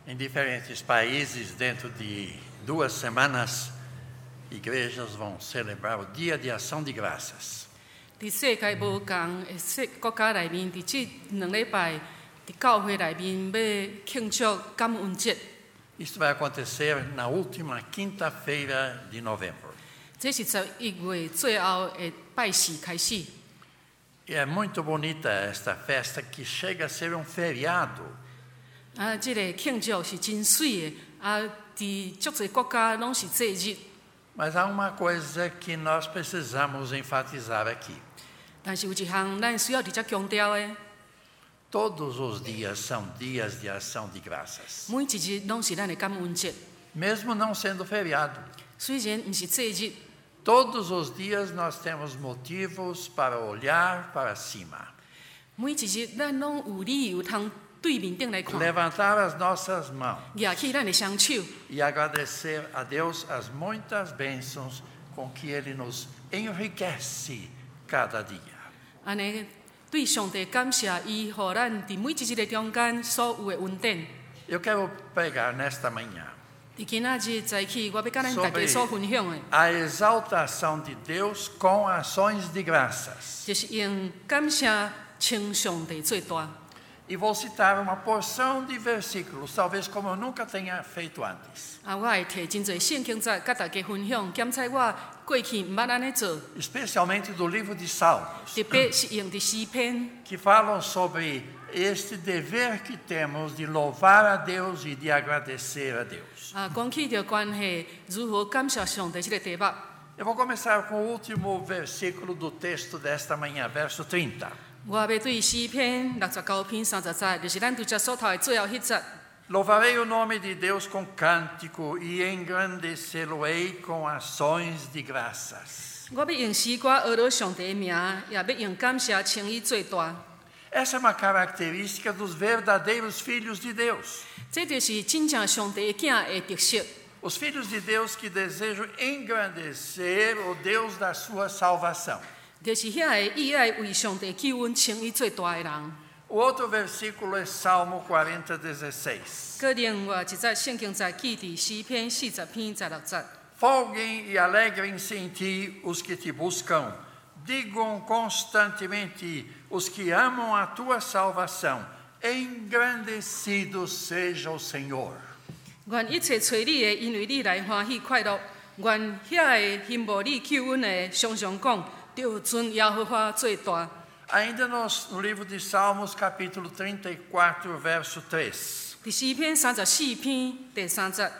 I: Em diferentes países, dentro de duas semanas, igrejas vão celebrar o Dia de Ação de Graças.
J: 伫世界无共的世国家内面，伫即两礼拜，伫教会内面要庆祝感恩节，
I: Isso vai acontecer na última quinta-feira de novembro.
J: 这是十一月最后的拜四开始。
I: E é muito bonita esta festa que chega a ser um feriado.
J: 啊，即、个庆祝是真水的，啊，伫足侪国家拢是节日，
I: Mas há uma coisa que nós precisamos enfatizar aqui.
J: 但是有一项咱需要伫遮强调的，
I: Todos os dias são dias de ação de graças.
J: 每一日拢是咱的感恩节。
I: Mesmo não sendo feriado,
J: 虽然毋是节日，
I: todos os dias nós temos motivos para olhar para cima.
J: 每一日咱拢有理由通 对面顶来看
I: ，levantar as nossas mãos
J: 举起咱的双手
I: ，e agradecer a Deus as muitas bênçãos com que Ele nos enriquece cada dia.
J: 安尼对上帝感谢伊，互咱伫每一日的中间所有的恩典。
I: Eu quero pregar nesta manhã
J: 伫今仔日早起，我要甲咱大家所分享的
I: ，a exaltação de Deus com ações de graças.
J: 就是用感谢称上帝最大。
I: E vou citar uma porção de versículos, talvez como eu nunca tenha feito antes,
J: 啊，我会摕真侪圣经节甲大家分享，检测我过去毋捌安尼做，
I: especialmente do livro de Salmos,
J: 特别是用伫诗篇，
I: que falam sobre este dever que temos de louvar a Deus e de agradecer a Deus.
J: 啊，讲起着关系如何感谢上帝即个题目。
I: Eu vou começar com o último versículo do texto desta manhã, verso 30.
J: 我要对诗篇六十九篇三十节，就是咱拄则所读的最后迄节。
I: Louvarei o nome de Deus com cântico e engrandecê-lo-ei com ações de graças.
J: 我要用诗歌学到上帝的名，也要用感谢称伊最大。
I: Essa é uma característica dos verdadeiros filhos de Deus.
J: 这就是真正上帝的囝的特色。
I: Os filhos de Deus que desejam engrandecer o Deus da sua salvação.
J: 就是遐个意爱为上帝救恩称伊最大的人。
I: O outro versículo é Salmo 40, 16.
J: 个另外一节圣经在记伫诗篇四十篇十六节。
I: Folguem e alegrem-se em ti os que te buscam. Digam constantemente os que amam a tua salvação. Engrandecido seja o Senhor.
J: 愿一切找你的，因为你来欢喜快乐。愿遐个羡慕你救恩的，常常讲，就尊耶和华最大。
I: Ainda nos- no livro de Salmos, capítulo 34, verso 3.
J: 伫诗篇三十四篇第三节，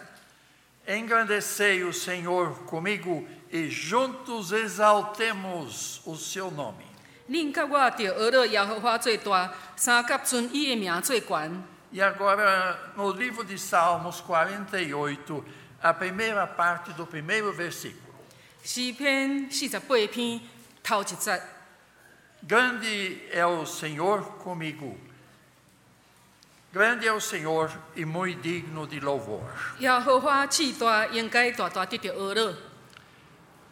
I: Engrandecei o Senhor comigo e juntos exaltemos o seu nome.
J: 恁甲我着学了耶和华最大，三甲尊伊的名最悬。
I: E agora, no livro de Salmos 48, a primeira parte do primeiro versículo.
J: 诗篇四十八篇 头一节，
I: Grande é o Senhor comigo. Grande é o Senhor e muito digno de louvor.
J: 耶和华至大，应该大大得着学了。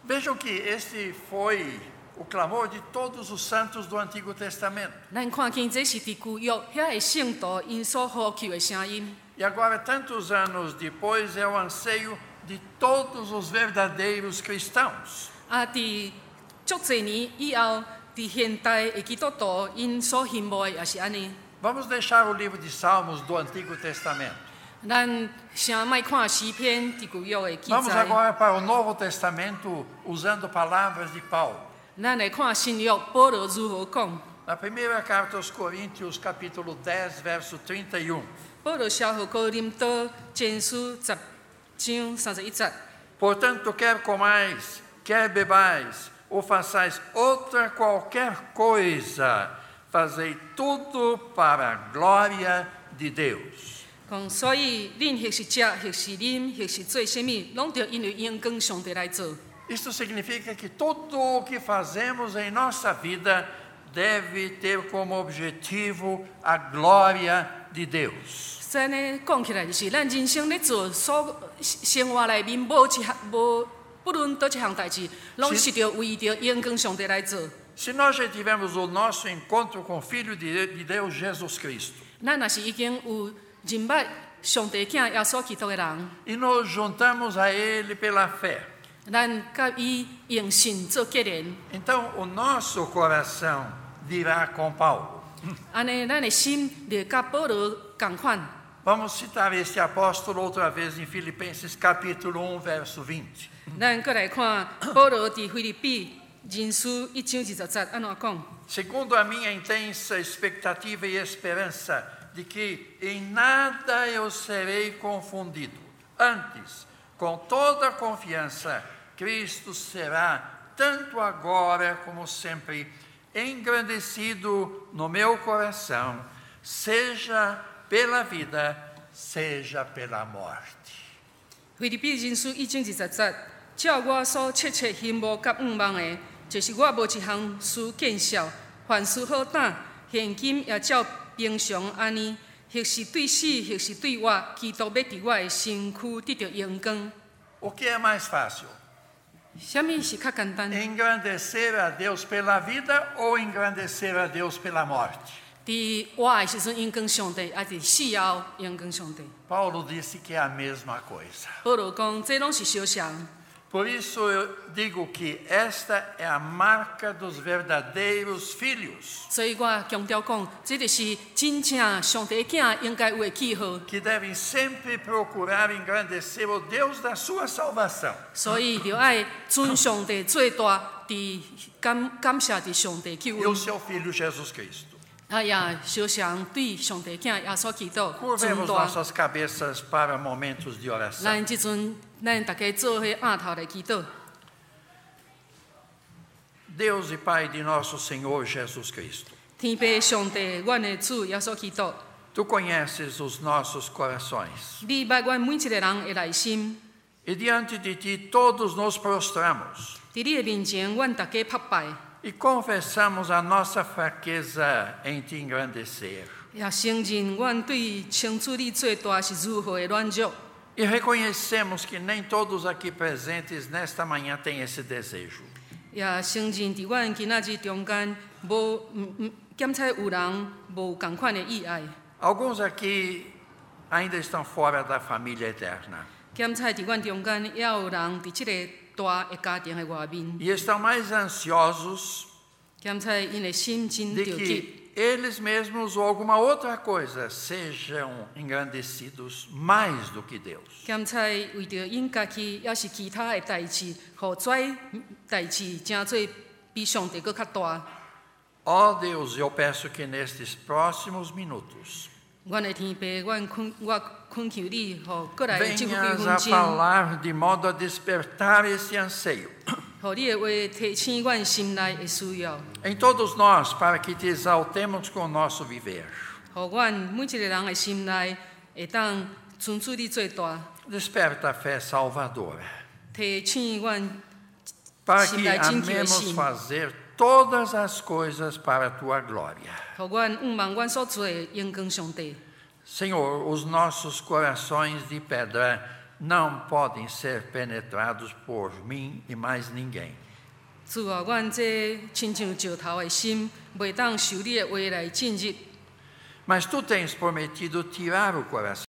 I: Vejam que este foi o clamor de todos os santos do Antigo Testamento.
J: 咱看见这是伫旧约遐个圣徒因所呼求的声音。
I: E agora, tantos anos depois, é o anseio de todos os verdadeiros cristãos.
J: 啊，伫 足侪年以后，伫现代的基督徒因所羡慕的也是安尼。
I: Vamos deixar o livro de Salmos do Antigo Testamento.
J: 咱先莫看诗篇伫旧约的记
I: Vamos
J: 载，
I: agora para o Novo Testamento, usando palavras de Paulo.
J: 咱来看新约保罗如何讲。
I: Na primeira carta aos Coríntios, capítulo 10, verso 31.
J: 保罗写互哥林多前书十章三十一节。
I: Portanto, quer comais, quer bebais, ou façais outra qualquer coisa, fazei tudo para a glória de Deus.
J: 讲，所以恁或是食，或是啉，或是做什物，拢着因为应跟上帝来做。
I: Isso significa que tudo o que fazemos em nossa vida deve ter como objetivo a glória de Deus.
J: 真呢，讲起来就是咱人生咧做所生活内面无一项无， 不论倒一项代志，拢是着为着应跟上帝来做。
I: Se nós já tivemos o nosso encontro com o Filho de de Deus, Jesus Cristo,
J: 咱若是已经有认捌上帝囝耶稣基督的人，
I: e nos juntamos a Ele pela fé,
J: 咱甲伊用信做结连，
I: então o nosso coração dirá com Paulo.
J: 安尼咱的心就甲保罗共款。
I: Vamos citar este apóstolo outra vez em Filipenses capítulo 1, verso 20.
J: 咱再来看保罗伫菲律比人书一章二十节安怎讲？
I: Segundo a minha intensa expectativa e esperança de que em nada eu serei confundido. Antes, com toda confiança, Cristo será, tanto agora como sempre, engrandecido no meu coração, seja pela vida, seja pela morte.
J: 菲律比人书一章二十节， 照我所切切羡慕甲仰望的，就是我无一项事见效，凡事好胆，现今也照平常安尼，或是对死，或是对活，基督要伫我的身躯得到阳光。
I: O que é mais fácil?
J: 什么是较简单
I: ？Engrandecer a Deus pela vida ou engrandecer a Deus pela morte?
J: 伫活的时阵阳光上帝，还是死后阳光上帝
I: ？Paulo disse que é a mesma coisa.
J: 保罗讲，这拢是相像。
I: Por isso eu digo que esta é a marca dos verdadeiros filhos,
J: 所以我强调讲，这就是真正上帝的囝应该有的记号。
I: que devem sempre procurar engrandecer o Deus da sua salvação.
J: 所以就爱尊上帝最大，伫感感谢伫上帝救
I: E o
J: 恩，
I: seu filho Jesus Cristo.
J: 啊也相像对上帝囝耶稣基督尊
I: Curvemos
J: 大。
I: nossas cabeças para momentos de oração.
J: 咱即阵，咱大家做伙压头来祈祷。
I: Deus e Pai de nosso Senhor Jesus Cristo,
J: 天父上帝，阮的主耶稣基督，
I: Tu conheces os nossos corações.
J: 你捌阮每一个人的内心，
I: E diante de Ti todos nos prostramos
J: 伫你的面前，阮大家拍拜，
I: e confessamos a nossa fraqueza em te engrandecer. E reconhecemos que nem todos aqui presentes nesta manhã têm esse desejo. Alguns aqui ainda estão fora da família eterna.
J: 检测伫阮中间，也有人伫即个大的家庭的外面，
I: e estão mais ansiosos
J: 检测因的心真
I: de
J: 着急。
I: que eles mesmos ou alguma outra coisa sejam engrandecidos mais do que Deus.
J: 检测为着因家己，也是其他的代志，互跩代志正做比上帝搁较大。
I: Ó Deus, eu peço que nestes próximos minutos
J: 阮的天父，阮恳我恳求你，互过来即几
I: Venhas a falar de modo a despertar esse anseio. Em todos nós, para que te exaltemos com o nosso viver. Desperta a fé salvadora. Para que amemos fazer todas as coisas para a tua glória.
J: 互阮仰望阮所做的阳光上帝。
I: Senhor, os nossos corações de pedra não podem ser penetrados por mim e mais ninguém.
J: 主啊，阮这亲像石头的心，袂当受你的话来浸入。
I: Mas tu tens prometido tirar o coração.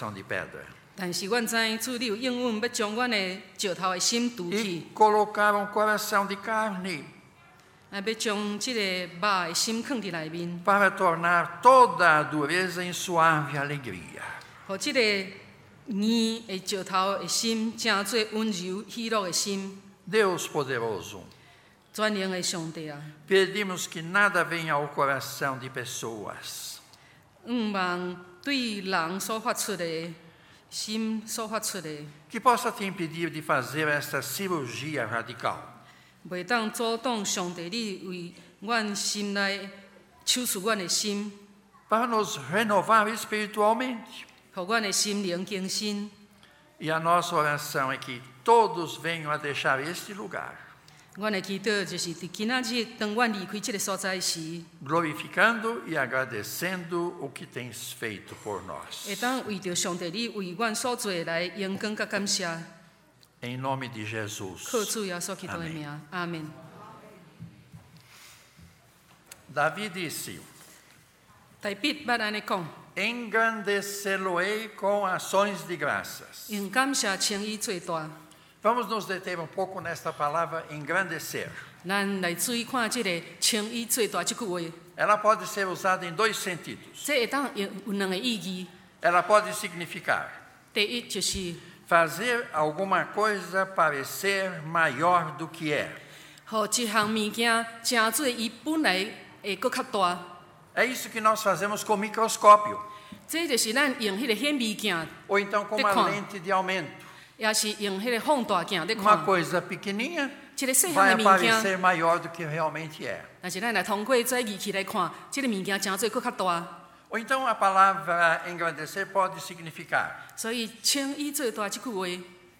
I: São de pedra.
J: 但是阮知主你有应允要将阮的石头的心除去
I: E，colocaram um coração de carne
J: 啊，要将即个肉的心放伫内面，
I: para tornar toda a dureza em suave alegria.
J: 互即个硬的石头的心，正做温柔喜乐的心。
I: Deus poderoso,
J: 全能的上帝啊，
I: pedimos que nada venha ao coração de pessoas
J: 毋望 对人所发出的心所发出的，
I: que possa te impedir de fazer esta cirurgia radical.
J: 袂当阻挡上帝你为阮心内手术阮的心，
I: para nos renovar espiritualmente.
J: 互阮的心灵更新。
I: E a nossa oração é que todos venham a deixar este lugar,
J: 阮的祈祷就是伫今仔日，当阮离开即个所在时，
I: glorificando e agradecendo o que tens feito por
J: 会
I: nós.
J: 当为着上帝你为阮所做的来荣光甲感谢，
I: Em nome de Jesus.
J: 靠主耶稣基督的名，阿门。
I: Davi disse:
J: 大必捌安尼讲，
I: Engrandecê-lo-ei com ações de graças.
J: 用感谢称伊最大。
I: Vamos nos deter um pouco nesta palavra engrandecer. Ela pode ser usada em dois sentidos. Ela pode significar fazer alguma coisa parecer maior do que é. É isso que nós fazemos com
J: o microscópio.
I: Ou então com uma lente de aumento
J: 也是用迄个放大镜咧
I: Uma
J: 看。
I: coisa pequenininha
J: 一个细项
I: vai
J: 的物件，
I: aparecer maior do que realmente é.
J: 但是咱来通过这仪器来看，即、个物件正做搁较大。
I: Ou então a palavra engrandecer pode significar
J: 所以称伊最大即句话，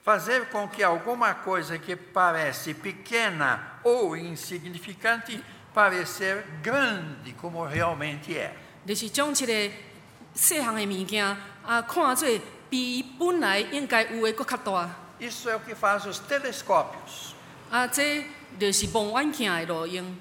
I: fazer com que alguma coisa que parece pequena ou insignificante parecer grande como realmente é.
J: 就是将一个细项的物件啊，看做 比伊本来应该有的搁较大。
I: Isso é o que faz os telescópios.
J: 啊，这就是望远镜的路用，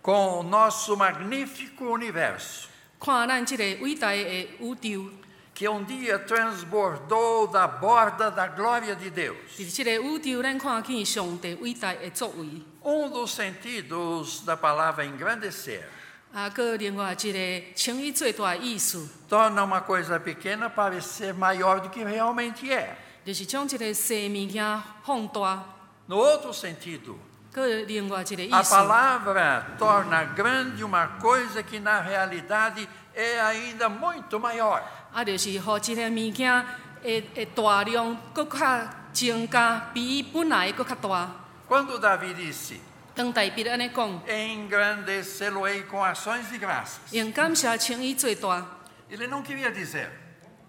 I: Com o nosso magnífico universo,
J: 看咱即个伟大的宇宙，
I: que um dia transbordou da borda da glória de Deus.
J: 就是即个宇宙，咱看见上帝伟大的作为。
I: Um dos sentidos da palavra engrandecer
J: 啊，搁另外一个称伊最大的意思，
I: torna uma coisa pequena parecer maior do que realmente é.
J: 就是将一个细物件放大。
I: No outro sentido,
J: 搁另外一个意
I: a
J: 思，
I: palavra torna grande uma coisa que na realidade é ainda muito maior.
J: 啊，就是互一个物件会会大量搁较增加，比伊本来搁较大。
I: Quando Davi disse:
J: 当大笔安尼讲
I: ，Engrandecê-lo-ei com ações de graças,
J: 用感谢称伊最大
I: ，ele não queria dizer: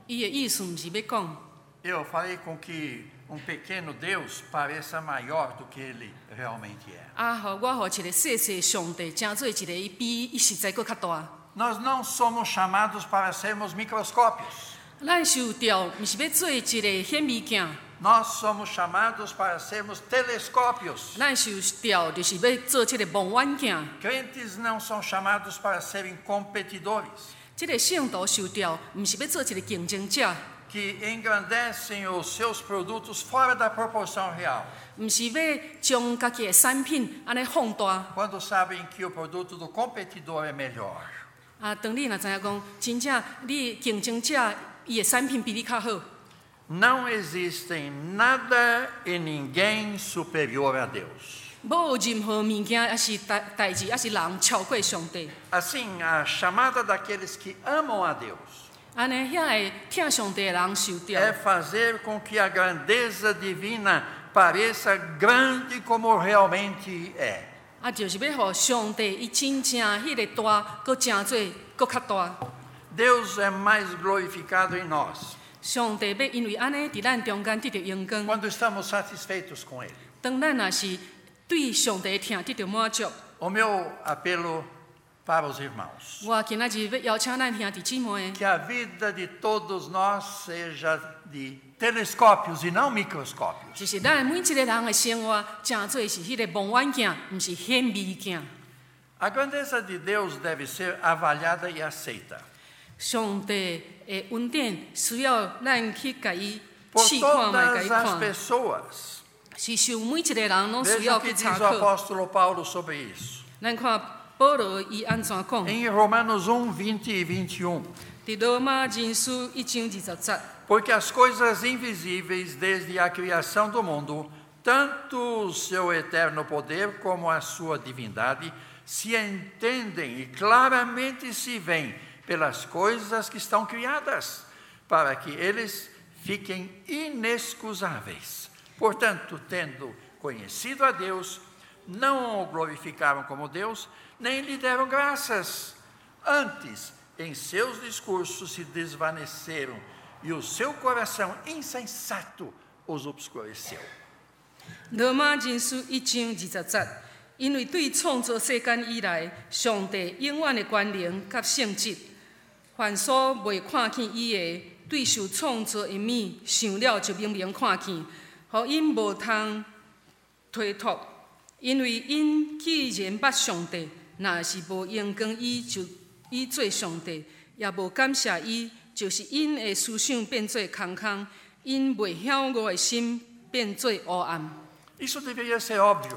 J: 伊的意思毋是要讲
I: ，Eu farei com que um pequeno Deus pareça maior do que ele realmente é.
J: 啊，互我互一个细细上帝，正做一个伊比伊实在搁较大。
I: Nós não somos chamados para sermos microscópios.
J: 咱受调毋是要做一个显微镜，
I: Nós somos chamados para sermos telescópios.
J: 咱受调就是要做即个望远镜。
I: Crentes não são chamados para serem competidores,
J: 即、个圣徒受调毋是要做一个竞争者，
I: que engrandecem os seus produtos fora da proporção real,
J: 毋是要将家己的产品安尼放大。
I: quando sabem que o produto do competidor é melhor.
J: 啊，当你若知影讲，真正你竞争者伊的产品比你较好，
I: não existem nada e ninguém superior a Deus. Assim, a chamada daqueles que amam a Deus. É fazer com que a grandeza divina pareça grande como realmente é. Deus é mais glorificado em nós.
J: 上帝要因为安尼伫咱中间得到阳光，
I: quando estamos satisfeitos com Ele.
J: 当咱若是对上帝的听得到满足，
I: O meu apelo para os irmãos:
J: 我今仔日要邀请咱兄弟姊妹，
I: que a vida de todos nós seja de telescópios e não microscópios.
J: 就是咱每一个人的生活，正做是迄个望远镜，毋是显微镜。
I: A grandeza de Deus deve ser avaliada e aceita.
J: 上帝 的恩典需要咱去甲伊
I: Por
J: 试看卖，甲伊
I: todas as
J: 看，
I: pessoas.
J: 是受每一个人拢需
I: Veja
J: 要
I: o
J: 去
I: que
J: 查
I: diz o
J: 考。
I: apóstolo Paulo sobre isso.
J: 咱看保罗伊安怎讲？
I: Em Romanos 1, 20 e 21.
J: 伫罗马人书一章二十节，
I: Porque as coisas invisíveis desde a criação do mundo, tanto o seu eterno poder como a sua divindade, se entendem e claramente se veem pelas coisas que estão criadas, para que eles fiquem inexcusáveis. Portanto, tendo conhecido a Deus, não o glorificaram como Deus, nem lhe deram graças. Antes, em seus discursos se desvaneceram e o seu coração insensato os obscureceu.
J: 罗马人书一章二十节，因为对创造世间以来，上帝永远的关联甲性质， 凡所未看见伊的，对受创造的物想了就明明看见，互因无通推脱，因为因既然捌上帝，若是无用光伊，就伊做上帝，也无感谢伊，就是因的思想变做空空，因未晓我的心变做黑暗。
I: Isso deveria ser óbvio,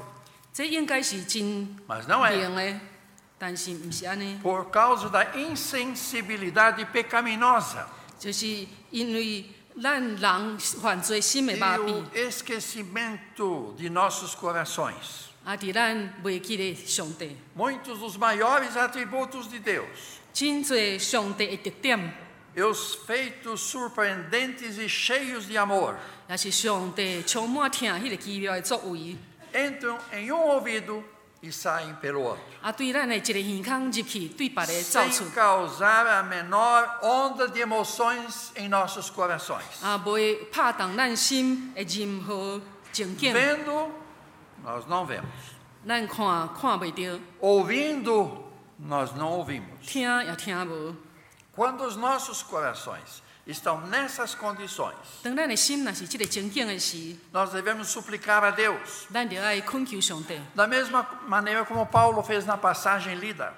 J: 这应该是真.明的，
I: Por causa da insensibilidade pecaminosa. E
J: o
I: esquecimento de nossos corações. Muitos dos maiores atributos de Deus. Os feitos surpreendentes e cheios de amor. Entram em um ouvido e saem pelo outro.
J: Sem
I: causar a menor onda de emoções em nossos corações. Vendo, nós não vemos. Ouvindo, nós não ouvimos. Quando os nossos corações estão nessas condições, nós devemos suplicar a Deus. Da mesma maneira como Paulo fez na passagem lida.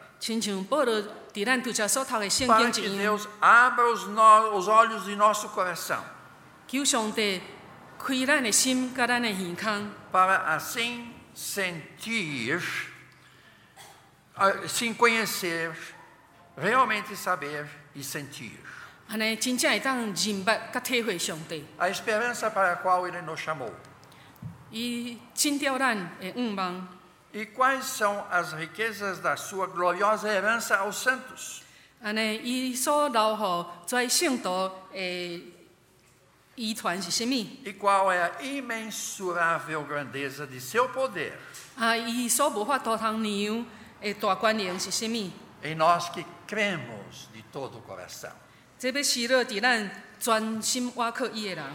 I: Para que Deus abra os, no, os olhos de nosso coração. Para assim sentir, assim conhecer, realmente saber e sentir.
J: 安尼真正会当认捌甲体会上帝，
I: A esperança para a qual Ele nos chamou.
J: 伊尽调咱的愿望。
I: E quais são as riquezas da sua gloriosa herança aos santos?
J: 安尼伊所留互在圣徒的遗传是啥物？
I: E qual é a imensurável grandeza de seu poder
J: 啊，伊所无法度通量的大关联是啥物？
I: em nós que cremos de todo o coração?
J: 这要喜乐伫咱专心倚靠伊的人。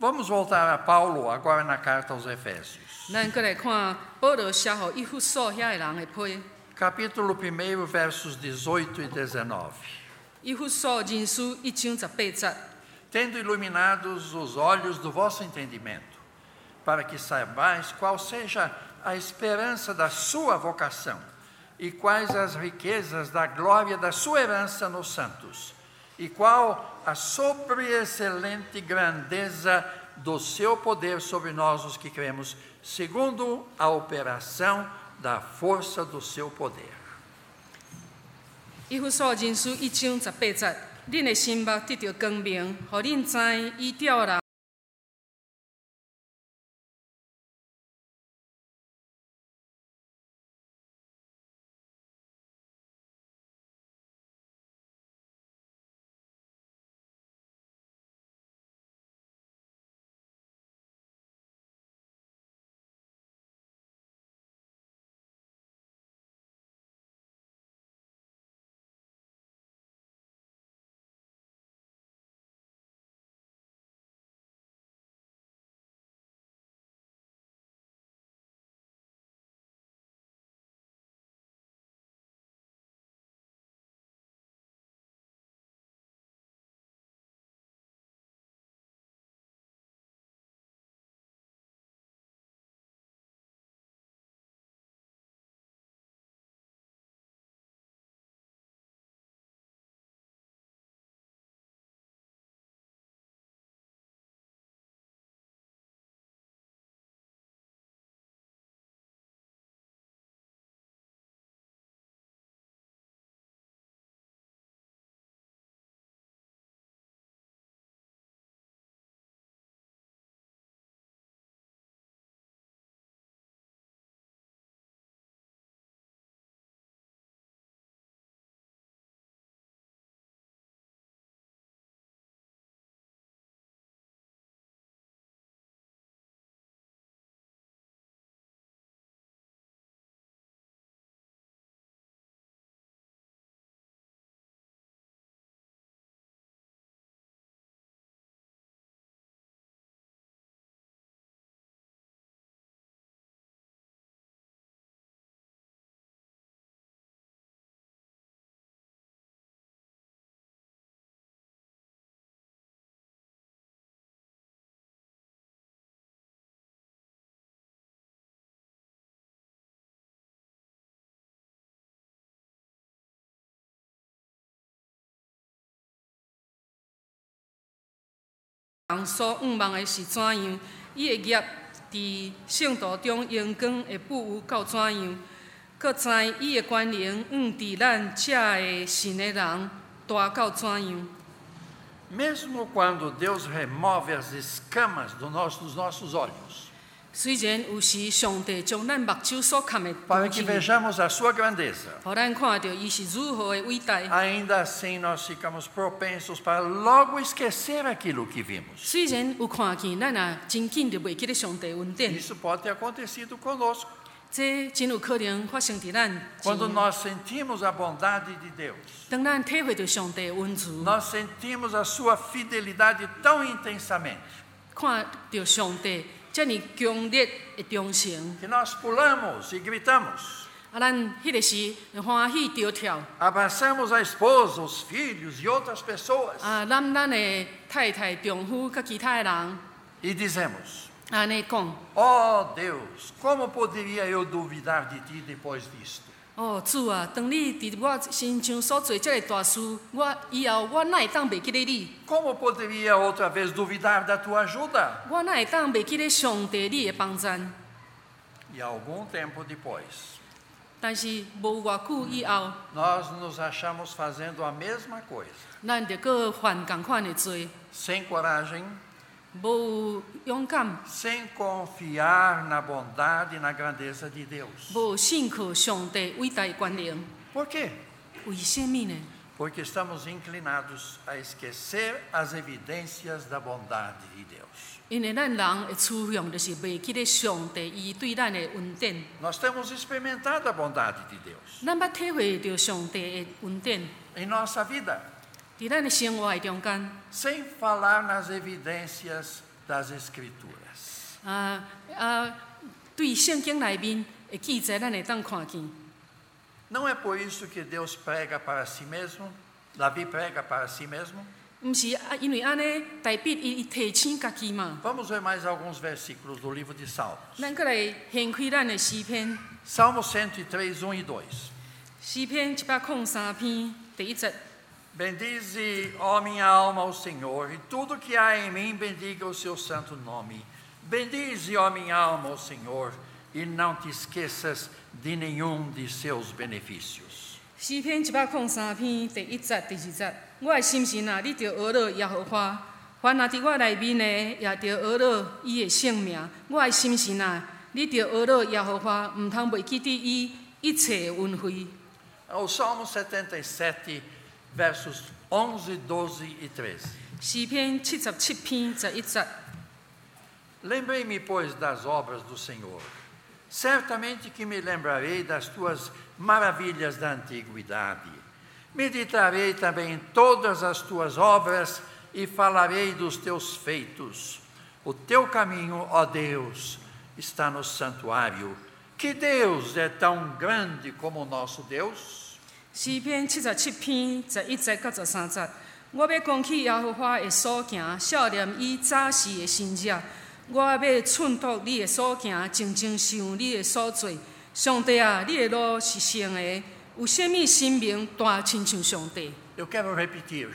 I: Vamos voltar a Paulo agora na carta aos Efésios.
J: 咱再来看保罗写互以弗所遐的人的批，
I: Capítulo 1, versos 18 e 19.
J: 以弗所人书一章十八节。
I: Tendo iluminados os olhos do vosso entendimento, para que saibais qual seja a esperança da sua vocação e quais as riquezas da glória da sua herança nos santos, e qual a sobreexcelente grandeza do seu poder sobre nós os que cremos, segundo a operação da força do seu poder.
J: 以弗所人书一章十八节，恁的心目得到光明，互恁知伊吊人。 人所仰望的是怎样，伊的业伫圣道中阳光会不有到怎样，搁知伊的关联往伫咱遮的信的人大到怎样。
I: Para que vejamos a sua grandeza. Ainda assim, nós ficamos propensos para logo esquecer aquilo que vimos. Isso pode ter acontecido conosco. Quando nós sentimos a bondade de Deus, nós sentimos a sua fidelidade tão intensamente
J: 遮尔强烈的忠诚，
I: que nós pulamos e gritamos.
J: 啊，咱迄个时欢喜着跳，
I: Abraçamos a esposa, os filhos e outras pessoas
J: 啊，揽咱的太太、丈夫甲其他的人，
I: e dizemos:
J: 安尼讲，
I: Oh Deus, como poderia eu duvidar de ti depois disto?
J: 哦，主啊，当你伫我身上所做遮个大事，我以后我哪会当袂记得你？
I: Como poderia outra vez duvidar da tua ajuda?
J: 我哪会当袂记得上帝你的帮赞？
I: E algum tempo depois,
J: 但是无偌久以后，
I: nós nos achamos fazendo a mesma coisa,
J: 咱就搁犯共款的罪，
I: sem coragem,
J: Bu.
I: Sem confiar na bondade e na grandeza de Deus. Por quê? Porque estamos inclinados a esquecer as evidências da bondade de Deus. Nós temos experimentado a bondade de Deus. Em nossa vida.
J: 伫咱的生活的中间，
I: sem falar nas evidências das Escrituras.
J: 啊啊，对圣经内面的记载，咱会当看见。
I: Não é por isso que Deus prega para si mesmo, Davi prega para si mesmo.
J: 毋是啊，因为安尼，代表伊伊提醒家己嘛。
I: Vamos ver mais alguns versículos do livro de Salmos.
J: 咱搁来掀开咱的诗篇，
I: Salmo 103, 1 e 2.
J: 诗篇一百零三篇第一节。
I: Bendize, ó minha alma, ao Senhor, e tudo que há em mim, bendiga o seu santo nome. Bendize, ó minha alma, ao Senhor, e não te esqueças de nenhum de seus benefícios.
J: 诗篇一百零三篇第一节、第二节，我的心神啊，你着学乐耶和华；凡若伫我内面的，也着学乐伊的圣名。我的心神啊，你着学乐耶和华，毋通袂记得伊一切的恩惠。
I: O Salmo 77, versos 11, 12 e 13. Lembrei-me, pois, das obras do Senhor. Certamente que me lembrarei das tuas maravilhas da antiguidade. Meditarei também em todas as tuas obras e falarei dos teus feitos. O teu caminho, ó Deus, está no santuário. Que Deus é tão grande como o nosso Deus?
J: 诗篇七十七篇十一节到十三节，我要讲起耶和华的所行，少年伊早时的新者。我要忖度你的所行，静静想你的所做。上帝啊，你的路是圣的，有甚物神明大亲像上帝
I: ？Eu quero repetir.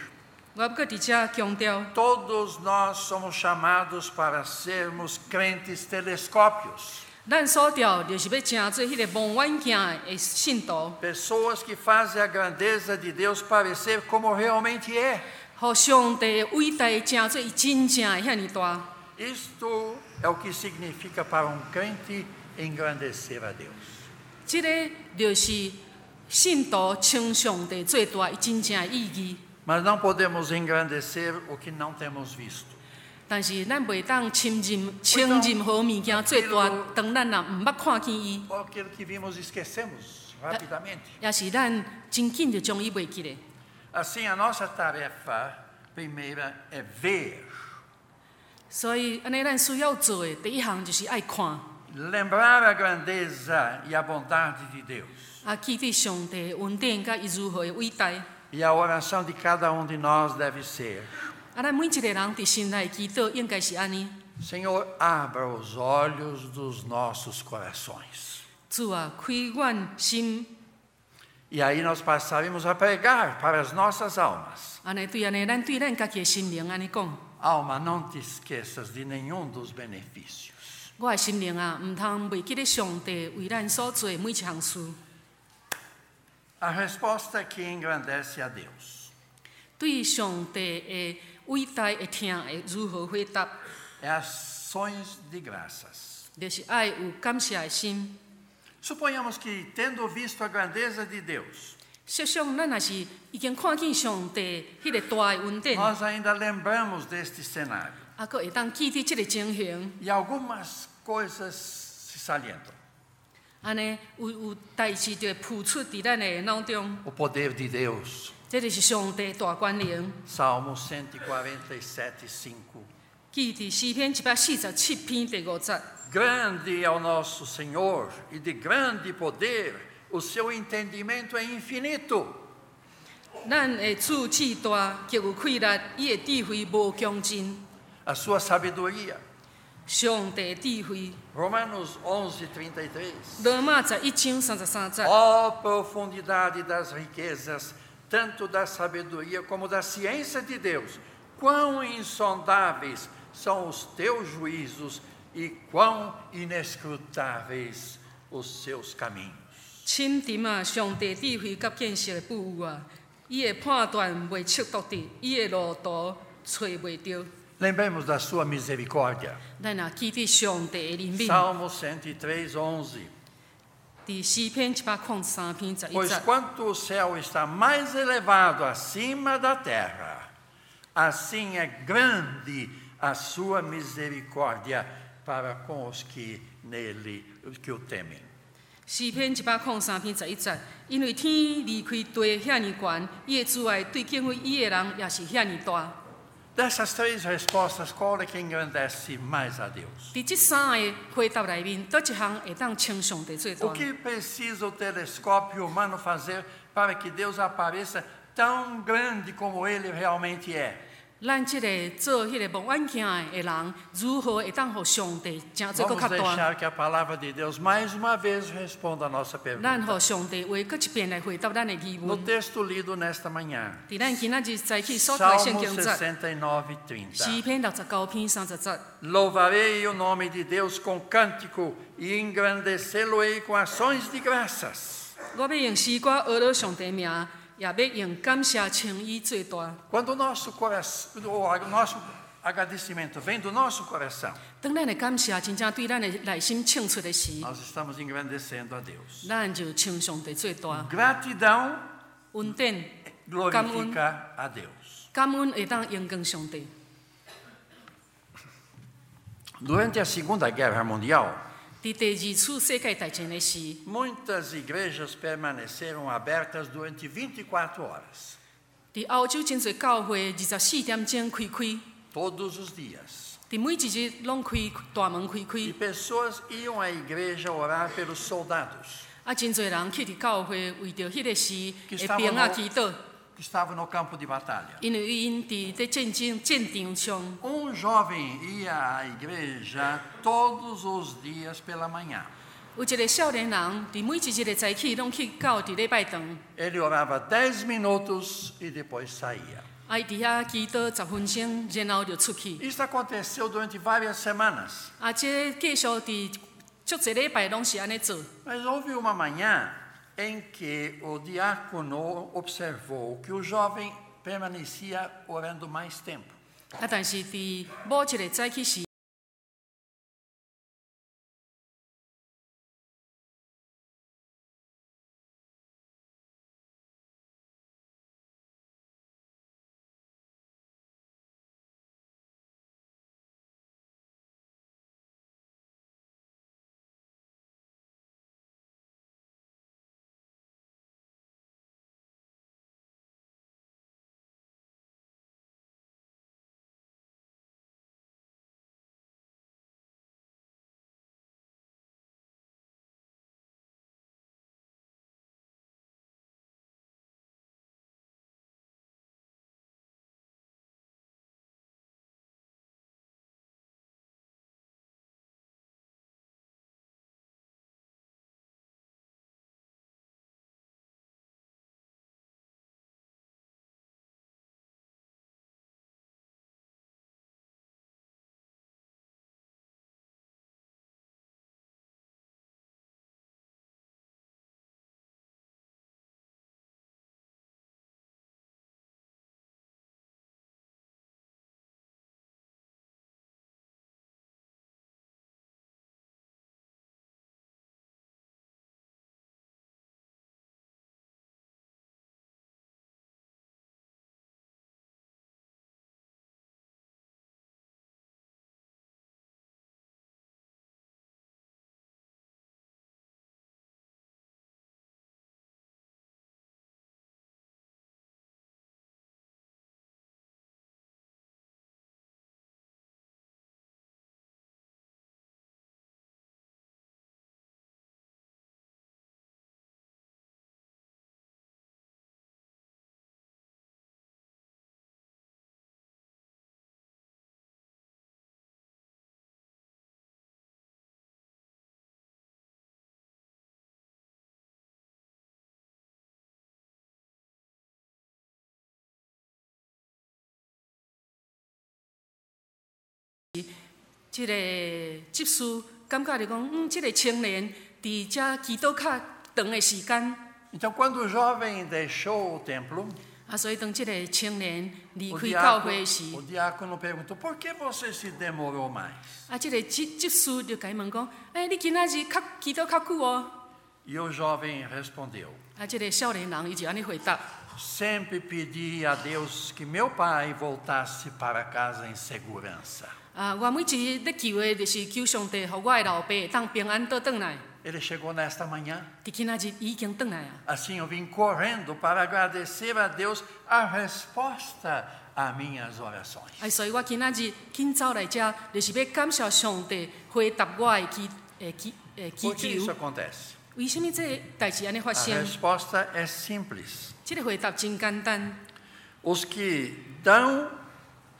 J: 我要搁伫遮强调
I: ，Todos nós somos chamados para sermos crentes telescópios.
J: 咱所调就是要成做迄个望远镜的信徒，
I: Pessoas que fazem a grandeza de Deus parecer como realmente é.
J: 互上帝的伟大成做伊真正的遐尼大。
I: Isto é o que significa para um crente engrandecer a Deus.
J: 即个就是信徒称上帝最大伊真正的意义。
I: Mas não podemos engrandecer o que não temos visto.
J: 但是咱袂当侵任侵任何物件最大，当咱也毋捌看见伊.也是咱真紧就将伊袂记咧。
I: Assim, a nossa tarefa primeira é ver,
J: 所以安尼咱需要做的第一项就是爱看
I: ，lembrar a grandeza e a bondade de Deus.
J: 啊，记得上帝的恩典甲伊如何的伟大。
I: E a oração de cada um de nós deve ser:
J: 啊，咱每一个人伫心内祈祷应该是安尼。
I: Senhor, abra os olhos dos nossos corações.
J: 主啊，开阮心，
I: E aí nós passaremos a pregar para as nossas almas.
J: 安尼对安尼，咱对咱家己的心灵安尼讲，
I: Alma, não te esqueças de nenhum dos benefícios.
J: 我的心灵啊，毋通袂记咧上帝为咱所做的每一项事。
I: A resposta que engrandece a Deus
J: 对上帝的 伟大的听会如何回答？
I: é ações de graças.
J: 就是爱有感谢的心。
I: Suponhamos que, tendo visto a grandeza de Deus,
J: 设想咱若是已经看见上帝迄个大的恩典，
I: nós ainda lembramos deste cenário
J: 啊，佫会当记得即个情形，
I: e algumas coisas se salientam.
J: 安尼有有代志就会浮出伫咱的脑中，
I: O poder de Deus.
J: 这就是上帝的大权能。
I: Salmo 147, 5.
J: 记伫诗篇一百四十七篇第五节，
I: Grande é o nosso Senhor e de grande poder, o seu entendimento é infinito.
J: 咱的主志大，极有气力，伊的智慧无穷尽。
I: A sua sabedoria.
J: 上帝的智慧，
I: Romanos 11, 33.
J: 罗马十一章三十三节。
I: Ó profundidade das riquezas, tanto da sabedoria como da ciência de Deus, quão insondáveis são os teus juízos e quão inescrutáveis os seus caminhos.
J: 深沉啊，上帝智慧甲见识的富有啊，伊的判断袂测度的，伊的路途找袂着。
I: Lembremos da sua misericórdia.
J: 咱若记得上帝的怜悯，
I: Salmo 103, 11. Pois
J: 节。
I: quanto o céu está mais elevado acima da terra, assim é grande a sua misericórdia para com os que nele os que o temem.
J: 诗篇一百零三篇十一节，因为天离开地遐尼悬，伊的慈爱对敬畏伊的人也是遐尼大。
I: Dessas três respostas, qual é que engrandece mais a Deus?
J: 伫即三个回答内面，倒一项会当称上帝最大
I: O？que precisa o telescópio humano fazer para que Deus apareça tão grande como ele realmente é?
J: 咱即个做迄个望远镜的人，如何会当互上帝真做
I: Vamos
J: 搁较大
I: ？deixar que a palavra de Deus mais uma vez responda a nossa
J: 咱.互上帝话搁一遍来回答咱的疑
I: No
J: 问。
I: texto lido nesta manhã,
J: 伫咱今仔日早起所读的圣
I: Salmo
J: 经节
I: ，69,
J: 诗
I: 30.
J: 篇六十九篇三十节
I: ，Louvarei o nome de Deus com cântico e engrandecê-lo-ei com ações de graças.
J: 我要用诗歌学了上帝名，也要用感谢称伊最大。
I: Quando o nosso, coração, o nosso agradecimento vem do nosso coração,
J: 当咱的感谢真正对咱的内心唱出的时，
I: nós estamos engrandecendo a Deus.
J: 咱就称上帝最大。
I: Gratidão
J: 恩典、
I: glorifica a Deus.
J: 感恩会当荣光上帝。
I: Durante a Segunda Guerra Mundial,
J: 伫第二次世界大战的时，
I: muitas igrejas permaneceram abertas durante 24 horas,
J: 伫欧洲真侪教会二十四点钟开开，
I: todos os dias.
J: 伫每一日拢开大门开
I: E
J: 开，
I: pessoas iam à igreja orar pelos soldados
J: 啊，真侪人去伫教会为着迄个事
I: 其
J: 的兵啊祈祷，
I: que estava no campo de batalha. Um jovem ia à igreja todos os dias pela manhã. Ele orava dez minutos e depois saía. Isso aconteceu durante várias semanas. Mas houve uma manhã em que o diácono observou que o jovem permanecia orando mais tempo.
J: 啊，但是伫某一个早起时， 即个执事感觉着讲，嗯，即、个青年伫遮祈祷较长的时间，
I: Então, quando o jovem deixou o templo,
J: 啊，所以当即个青年离
I: o
J: 开教
I: diácono,
J: 会时，
I: o diácono perguntou: por que você se demorou mais?
J: 啊，即、个执执事就甲伊问讲，诶、你今仔日较祈祷较久哦。
I: E o jovem respondeu:
J: 啊，即、个少年人伊就安尼回答，
I: Sempre pedi a Deus que meu pai voltasse para casa em segurança.
J: 啊，我每一日咧求的，就是求上帝，互我的老爸会当平安倒转来。
I: Ele chegou nesta manhã.
J: 伫今仔日已经转来啊！
I: Assim eu vim correndo para agradecer a Deus a resposta a minhas orações.
J: 哎，所以我今仔日紧走来遮，就是要感谢上帝回答我的祈诶祈诶祈
I: Por que isso
J: 求。
I: acontece?
J: 为什么这个代志安尼发
I: A
J: 生？
I: resposta é simples.
J: 这个回答真简单，
I: Os que dão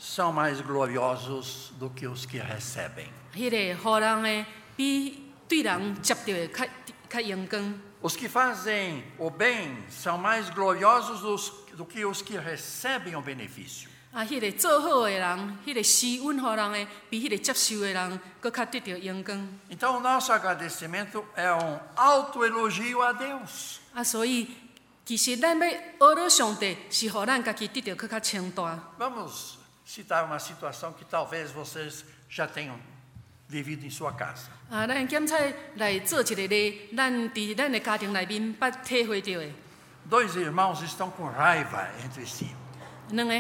I: são mais gloriosos do que os que recebem.
J: 迄、个互人的比对人接到的较较阳光。
I: Os que fazem o bem são mais gloriosos dos- do que os que recebem o benefício.
J: 啊，迄、个做好的人，迄、个施恩互人的，比迄个接受的人，搁较得到阳光。
I: Então, o nosso agradecimento é um autoelogio a Deus.
J: 啊，所以其实咱要学到上帝，是互咱家己得到搁较称大。
I: Vamos citar uma situação que talvez vocês já tenham vivido em sua casa.
J: 啊，咱检测来做一个例，咱伫咱的家庭内面捌体会到的，
I: Dois irmãos estão com raiva entre si.
J: 两个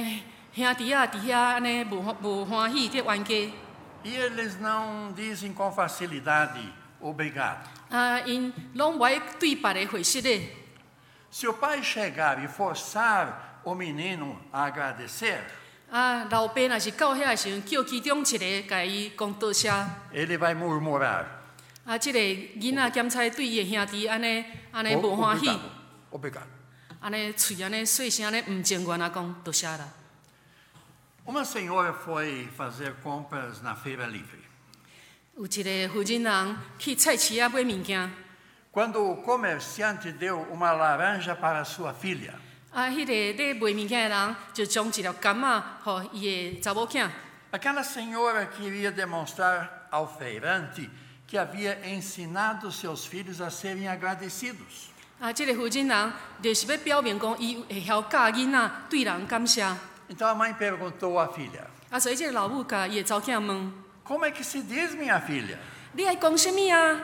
J: 兄弟啊伫遐安尼无无欢喜伫冤家，
I: E eles não dizem com facilidade obrigado.
J: 啊，因拢无爱对别个回信的。
I: Se o pai chegar e forçar o menino a agradecer,
J: 啊，老爸若是到遐时，叫其中一个，甲伊讲多谢。啊，即、个囡仔检查对伊的兄弟安尼安尼无欢喜。
I: 我不敢。
J: 安尼嘴安尼细声安尼毋情愿啊，讲多谢啦。
I: 我们。
J: 有一个福建人去菜市啊买物件。啊，迄、个咧卖物件的人就将一粒柑仔互伊的查某囝。
I: aquela senhora queria demonstrar ao feirante que havia ensinado seus filhos a serem agradecidos.
J: 啊，即、个妇人人就是要表明讲，伊会晓教囡仔对人感谢。
I: Então a mãe perguntou à filha:
J: 啊，所以即个老母甲伊的查某囝问：
I: Como é que se diz, minha filha?
J: 你爱讲什物啊？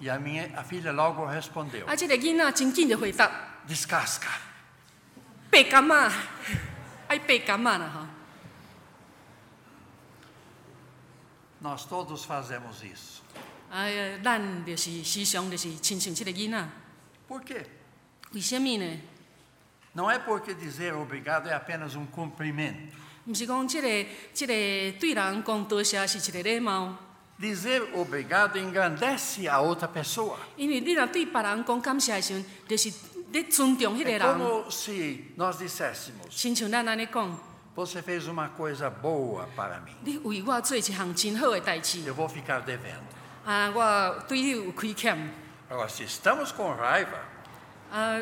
I: E a minha a filha logo respondeu:
J: 啊，即、个囡仔真紧就回答：
I: Descasca.
J: 白柑仔，爱白柑仔啦吼。
I: Nós todos fazemos isso.
J: 啊，咱就是时常就是亲像即个囡仔，
I: Por quê?
J: 为什物呢？
I: Não é porque dizer obrigado é apenas um cumprimento.
J: 毋是讲即、个即、个对人讲多谢是一个礼貌，
I: Dizer obrigado engrandece a outra pessoa.
J: 因为你若对别人讲感谢的时阵，就是 咧尊重迄个
I: É
J: 人。
I: como se nós disséssemos:
J: 亲像咱安尼讲，
I: Você fez uma coisa boa para mim.
J: 你为我做一项真好的代志，
I: Eu vou ficar devendo.
J: 啊，我对你有亏欠，
I: Agora, se estamos com raiva,
J: 啊，